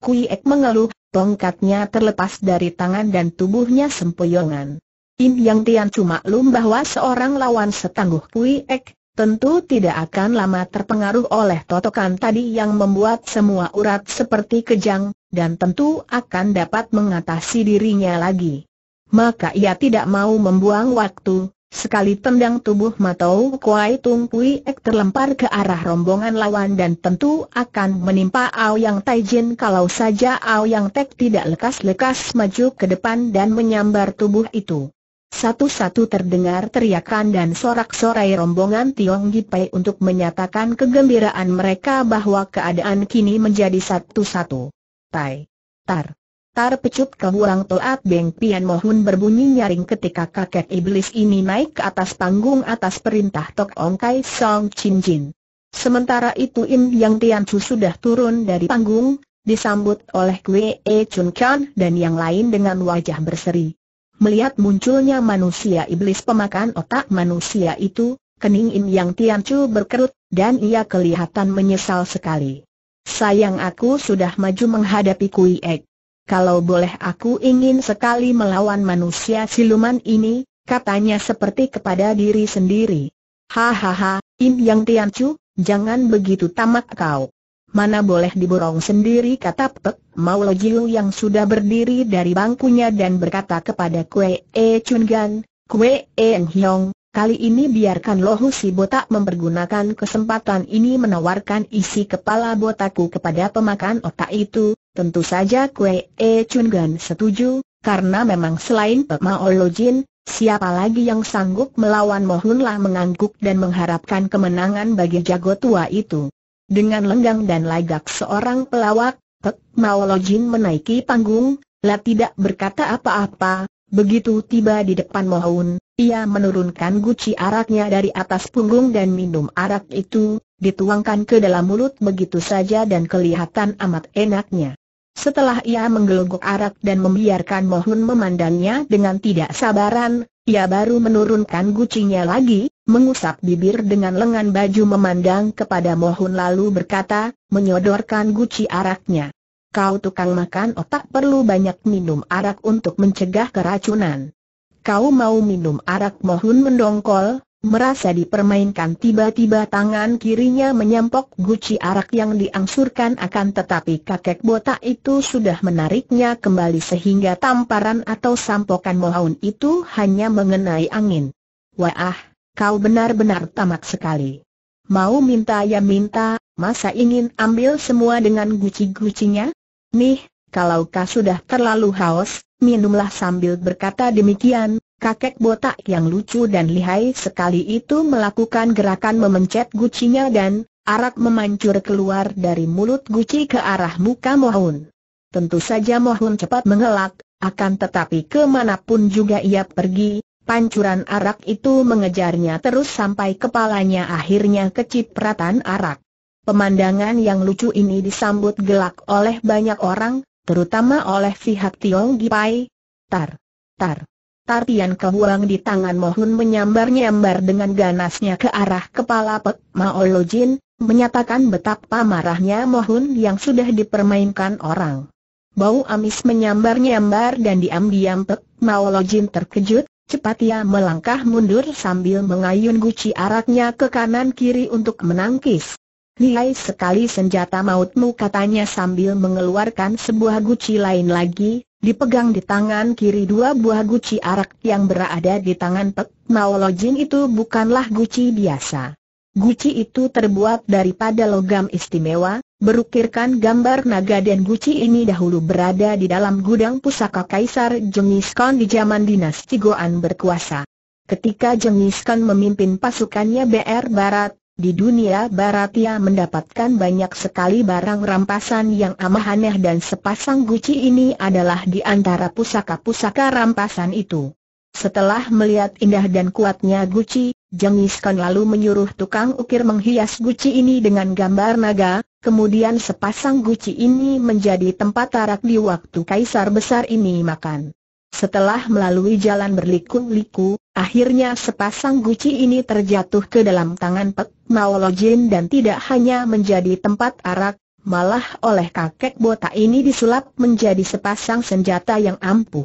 Kui Ek mengeluh, tongkatnya terlepas dari tangan dan tubuhnya sempoyongan. Im Yang Tian Chu maklum bahwa seorang lawan setangguh Kui Ek, tentu tidak akan lama terpengaruh oleh totokan tadi yang membuat semua urat seperti kejang, dan tentu akan dapat mengatasi dirinya lagi. Maka ia tidak mau membuang waktu, sekali tendang tubuh Matau Kuai Tung Pui Ek terlempar ke arah rombongan lawan dan tentu akan menimpa Aoyang Taijin kalau saja Aoyang Tek tidak lekas-lekas maju ke depan dan menyambar tubuh itu. Satu-satu terdengar teriakan dan sorak-sorai rombongan Tiong Gipai untuk menyatakan kegembiraan mereka bahwa keadaan kini menjadi satu-satu. Tai. Tar. Tar pecut ke huang toat Beng Pian Mohun berbunyi nyaring ketika kakek iblis ini naik ke atas panggung atas perintah Tok Ong Kai Song Chin Jin. Sementara itu Im Yang Tian Chu sudah turun dari panggung, disambut oleh Kwe E Chun Kan dan yang lain dengan wajah berseri. Melihat munculnya manusia iblis pemakan otak manusia itu, kening Im Yang Tiancu berkerut, dan ia kelihatan menyesal sekali. Sayang aku sudah maju menghadapi Kui Ek. Kalau boleh aku ingin sekali melawan manusia siluman ini, katanya seperti kepada diri sendiri. Hahaha, Im Yang Tiancu, jangan begitu tamak kau. Mana boleh diborong sendiri kata Pek Mau Jiu yang sudah berdiri dari bangkunya dan berkata kepada Kue E Chun Gan, Kue E Hyong, kali ini biarkan Lohu si botak mempergunakan kesempatan ini menawarkan isi kepala botaku kepada pemakan otak itu, tentu saja Kue E Chun Gan setuju, karena memang selain Pek Mao Jin, siapa lagi yang sanggup melawan Mohunlah mengangguk dan mengharapkan kemenangan bagi jago tua itu. Dengan lenggang dan lagak seorang pelawak, Pek Mao Jin menaiki panggung, lah tidak berkata apa-apa, begitu tiba di depan Mohun, ia menurunkan guci araknya dari atas punggung dan minum arak itu, dituangkan ke dalam mulut begitu saja dan kelihatan amat enaknya. Setelah ia menggeluguk arak dan membiarkan Mohun memandangnya dengan tidak sabaran, ia baru menurunkan gucinya lagi, mengusap bibir dengan lengan baju memandang kepada Mohun lalu berkata, menyodorkan guci araknya. Kau tukang makan otak perlu banyak minum arak untuk mencegah keracunan. Kau mau minum arak Mohun mendongkol, merasa dipermainkan tiba-tiba tangan kirinya menyampok guci arak yang diangsurkan akan tetapi kakek botak itu sudah menariknya kembali sehingga tamparan atau sampokan mohon itu hanya mengenai angin. Wah, kau benar-benar tamak sekali. Mau minta ya minta, masa ingin ambil semua dengan guci-gucinya? Nih, kalau kau sudah terlalu haus, minumlah sambil berkata demikian, Kakek botak yang lucu dan lihai sekali itu melakukan gerakan memencet gucinya dan arak memancur keluar dari mulut guci ke arah muka Mohun. Tentu saja Mohun cepat mengelak, akan tetapi ke mana pun juga ia pergi, pancuran arak itu mengejarnya terus sampai kepalanya akhirnya kecipratan arak. Pemandangan yang lucu ini disambut gelak oleh banyak orang, terutama oleh pihak Tiong Gipai. Tar, tar. Tartian kehuang di tangan Mohun menyambar-nyambar dengan ganasnya ke arah kepala Pek Mao Jin, menyatakan betapa marahnya Mohun yang sudah dipermainkan orang. Bau amis menyambar-nyambar dan diam-diam Pek Mao Jin terkejut, cepat ia melangkah mundur sambil mengayun guci araknya ke kanan kiri untuk menangkis. Lihai sekali senjata mautmu katanya sambil mengeluarkan sebuah guci lain lagi, dipegang di tangan kiri dua buah guci arak yang berada di tangan Pek Maolojin itu bukanlah guci biasa. Guci itu terbuat daripada logam istimewa, berukirkan gambar naga dan guci ini dahulu berada di dalam gudang pusaka Kaisar Genghis Khan di zaman dinasti Goan berkuasa. Ketika Genghis Khan memimpin pasukannya BR Barat, di dunia barat ia mendapatkan banyak sekali barang rampasan yang amat aneh dan sepasang guci ini adalah di antara pusaka-pusaka rampasan itu. Setelah melihat indah dan kuatnya guci, Genghis Khan lalu menyuruh tukang ukir menghias guci ini dengan gambar naga, kemudian sepasang guci ini menjadi tempat tarak di waktu kaisar besar ini makan. Setelah melalui jalan berliku-liku, akhirnya sepasang guci ini terjatuh ke dalam tangan Pek Maolojin dan tidak hanya menjadi tempat arak, malah oleh kakek botak ini disulap menjadi sepasang senjata yang ampuh.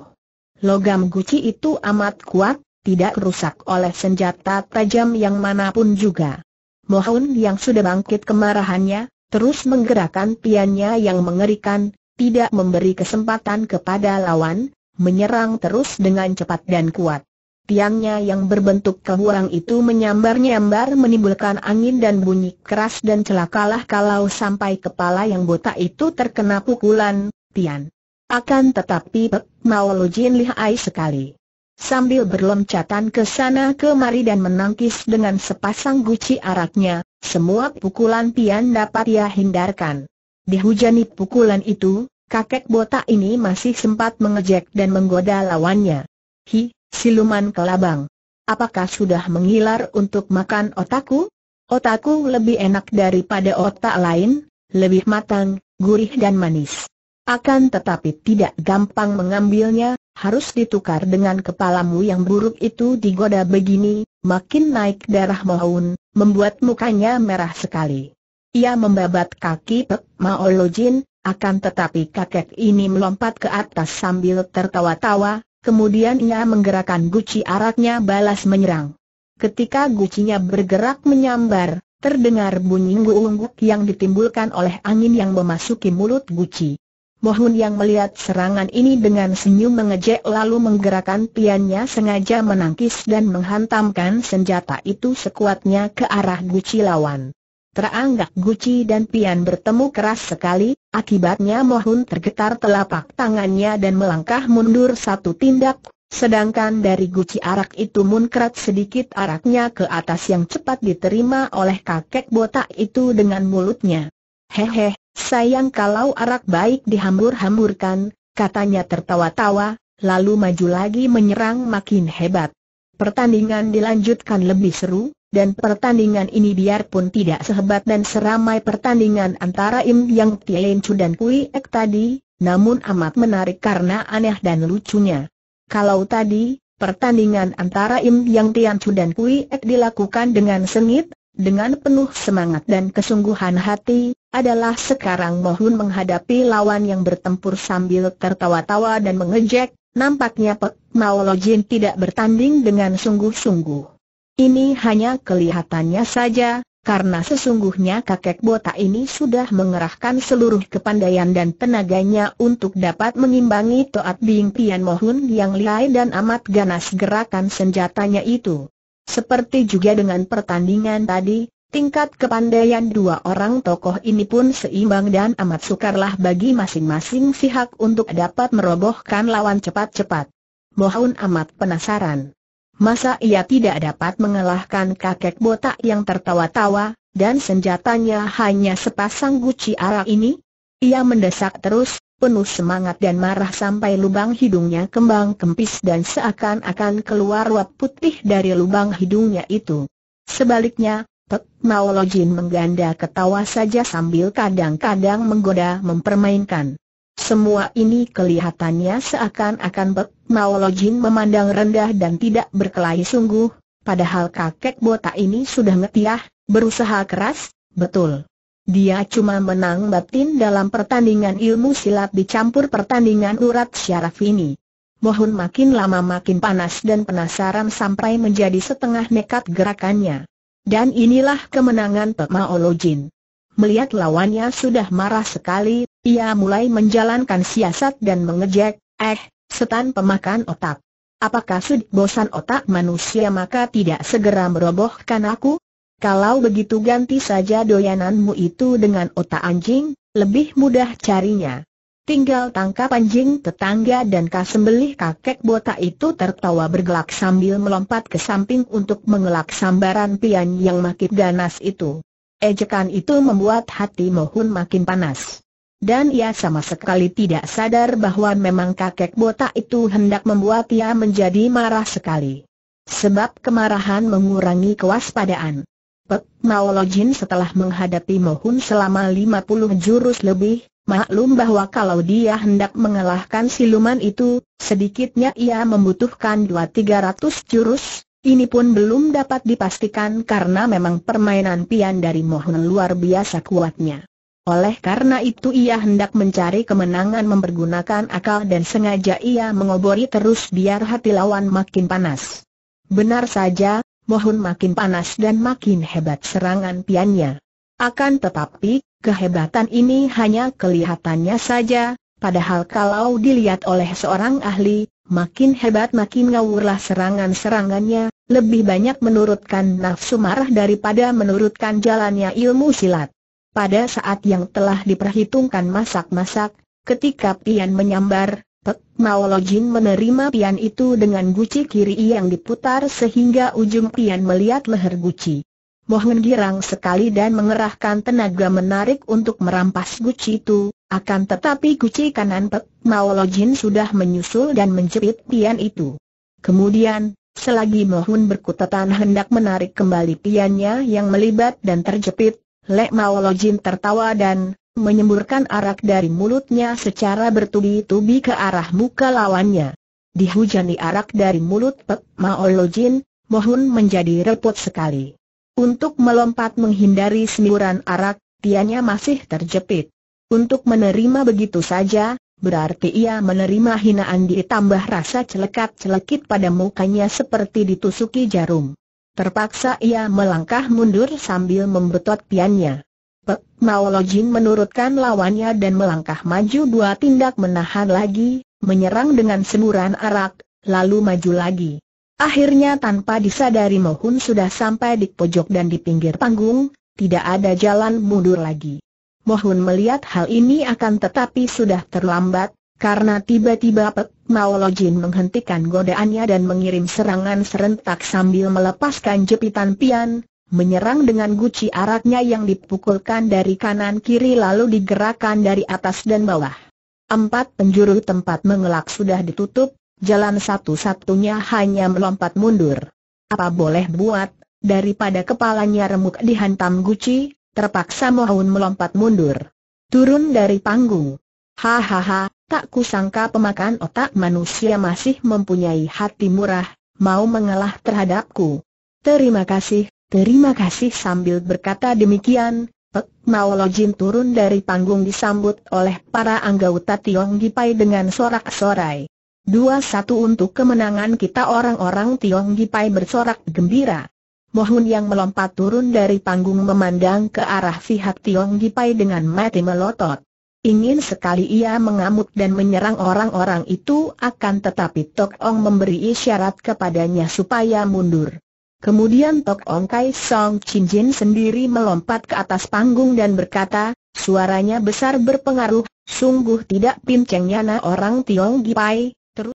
Logam guci itu amat kuat, tidak rusak oleh senjata tajam yang mana pun juga. Mohon yang sudah bangkit kemarahannya, terus menggerakkan piannya yang mengerikan, tidak memberi kesempatan kepada lawan, menyerang terus dengan cepat dan kuat. Tiangnya yang berbentuk kehuang itu menyambar-nyambar menimbulkan angin dan bunyi keras dan celakalah kalau sampai kepala yang botak itu terkena pukulan, Tian. Akan tetapi Pek Mao Lojin lihai sekali. Sambil berloncatan ke sana kemari dan menangkis dengan sepasang guci araknya, semua pukulan pian dapat ia hindarkan. Dihujani pukulan itu, kakek botak ini masih sempat mengejek dan menggoda lawannya. Hi, siluman kelabang. Apakah sudah mengilar untuk makan otakku? Otakku lebih enak daripada otak lain, lebih matang, gurih dan manis. Akan tetapi tidak gampang mengambilnya, harus ditukar dengan kepalamu yang buruk itu digoda begini, makin naik darah mohon, membuat mukanya merah sekali. Ia membabat kaki Pek Maolojin, akan tetapi kakek ini melompat ke atas sambil tertawa-tawa, kemudian ia menggerakkan guci araknya balas menyerang. Ketika gucinya bergerak menyambar, terdengar bunyi ngungguk yang ditimbulkan oleh angin yang memasuki mulut guci. Mohun yang melihat serangan ini dengan senyum mengejek lalu menggerakkan piannya sengaja menangkis dan menghantamkan senjata itu sekuatnya ke arah Guci lawan. Teranggak Guci dan pian bertemu keras sekali, akibatnya Mohun tergetar telapak tangannya dan melangkah mundur satu tindak, sedangkan dari Guci arak itu munkrat sedikit araknya ke atas yang cepat diterima oleh kakek botak itu dengan mulutnya. Hehe, sayang kalau arak baik dihambur-hamburkan, katanya tertawa-tawa, lalu maju lagi menyerang makin hebat. Pertandingan dilanjutkan lebih seru, dan pertandingan ini biarpun tidak sehebat dan seramai pertandingan antara Im Yang Tien Chu dan Kui Ek tadi, namun amat menarik karena aneh dan lucunya. Kalau tadi, pertandingan antara Im Yang Tian Chu dan Kui Ek dilakukan dengan sengit, dengan penuh semangat dan kesungguhan hati, adalah sekarang mohon menghadapi lawan yang bertempur sambil tertawa-tawa dan mengejek, nampaknya Pek Mao Lojin tidak bertanding dengan sungguh-sungguh. Ini hanya kelihatannya saja, karena sesungguhnya kakek botak ini sudah mengerahkan seluruh kepandaian dan tenaganya untuk dapat mengimbangi Toat Bing Pian Mohun yang lihai dan amat ganas gerakan senjatanya itu. Seperti juga dengan pertandingan tadi, tingkat kepandaian dua orang tokoh ini pun seimbang dan amat sukarlah bagi masing-masing pihak untuk dapat merobohkan lawan cepat-cepat. Mohon amat penasaran. Masa ia tidak dapat mengalahkan kakek botak yang tertawa-tawa, dan senjatanya hanya sepasang guci arak ini? Ia mendesak terus, penuh semangat dan marah sampai lubang hidungnya kembang kempis dan seakan-akan keluar uap putih dari lubang hidungnya itu. Sebaliknya, Pek mengganda ketawa saja sambil kadang-kadang menggoda mempermainkan. Semua ini kelihatannya seakan-akan Pek Maolojin memandang rendah dan tidak berkelahi sungguh, padahal kakek botak ini sudah ngetiah, berusaha keras, betul. Dia cuma menang batin dalam pertandingan ilmu silat dicampur pertandingan urat syaraf ini. Mohon makin lama makin panas dan penasaran sampai menjadi setengah nekat gerakannya. Dan inilah kemenangan Pemaolojin. Melihat lawannya sudah marah sekali, ia mulai menjalankan siasat dan mengejek, eh, setan pemakan otak. Apakah sudah bosan otak manusia maka tidak segera merobohkan aku? Kalau begitu ganti saja doyananmu itu dengan otak anjing, lebih mudah carinya. Tinggal tangkap anjing tetangga dan kasembelih kakek botak itu tertawa bergelak sambil melompat ke samping untuk mengelak sambaran pian yang makin ganas itu. Ejekan itu membuat hati Mohun makin panas. Dan ia sama sekali tidak sadar bahwa memang kakek botak itu hendak membuat ia menjadi marah sekali. Sebab kemarahan mengurangi kewaspadaan. Pek Maolojin setelah menghadapi Mohun selama 50 jurus lebih, maklum bahwa kalau dia hendak mengalahkan siluman itu, sedikitnya ia membutuhkan 2-300 jurus, ini pun belum dapat dipastikan karena memang permainan pian dari Mohun luar biasa kuatnya. Oleh karena itu ia hendak mencari kemenangan mempergunakan akal dan sengaja ia mengobori terus biar hati lawan makin panas. Benar saja, mohon makin panas dan makin hebat serangan piannya. Akan tetapi, kehebatan ini hanya kelihatannya saja, padahal kalau dilihat oleh seorang ahli, makin hebat makin ngawurlah serangan-serangannya, lebih banyak menurutkan nafsu marah daripada menurutkan jalannya ilmu silat. Pada saat yang telah diperhitungkan masak-masak, ketika pian menyambar, Pek menerima pian itu dengan guci kiri yang diputar sehingga ujung pian melihat leher guci. Mohon girang sekali dan mengerahkan tenaga menarik untuk merampas guci itu, akan tetapi guci kanan Pek Maolojin sudah menyusul dan menjepit pian itu. Kemudian, selagi Mohun berkutatan hendak menarik kembali piannya yang melibat dan terjepit, Lek Maolojin tertawa dan menyemburkan arak dari mulutnya secara bertubi-tubi ke arah muka lawannya. Dihujani arak dari mulut Pek Maolojin, Mohun menjadi repot sekali. Untuk melompat menghindari semburan arak, tianya masih terjepit. Untuk menerima begitu saja, berarti ia menerima hinaan ditambah rasa celekat-celekit pada mukanya seperti ditusuki jarum. Terpaksa ia melangkah mundur sambil membetot piannya. Pek Maolojin menurutkan lawannya dan melangkah maju dua tindak menahan lagi, menyerang dengan semburan arak, lalu maju lagi. Akhirnya tanpa disadari Mohun sudah sampai di pojok dan di pinggir panggung, tidak ada jalan mundur lagi. Mohun melihat hal ini akan tetapi sudah terlambat, karena tiba-tiba Pek Maolojin menghentikan godaannya dan mengirim serangan serentak sambil melepaskan jepitan pian, menyerang dengan guci araknya yang dipukulkan dari kanan kiri lalu digerakkan dari atas dan bawah. Empat penjuru tempat mengelak sudah ditutup, jalan satu-satunya hanya melompat mundur. Apa boleh buat, daripada kepalanya remuk dihantam guci, terpaksa mohon melompat mundur. Turun dari panggung. Hahaha, tak kusangka pemakan otak manusia masih mempunyai hati murah, mau mengalah terhadapku. Terima kasih, terima kasih sambil berkata demikian, Pek Maolojin turun dari panggung disambut oleh para anggota Tiong Gipai dengan sorak-sorai. Dua satu untuk kemenangan kita orang-orang Tiong Gipai bersorak gembira. Mohun yang melompat turun dari panggung memandang ke arah pihak Tiong Gipai dengan mati melotot. Ingin sekali ia mengamuk dan menyerang orang-orang itu akan tetapi Tok Ong memberi isyarat kepadanya supaya mundur. Kemudian Tok Ong Kai Song Chin Jin sendiri melompat ke atas panggung dan berkata, suaranya besar berpengaruh, sungguh tidak pincengnya na orang Tiong Gipai,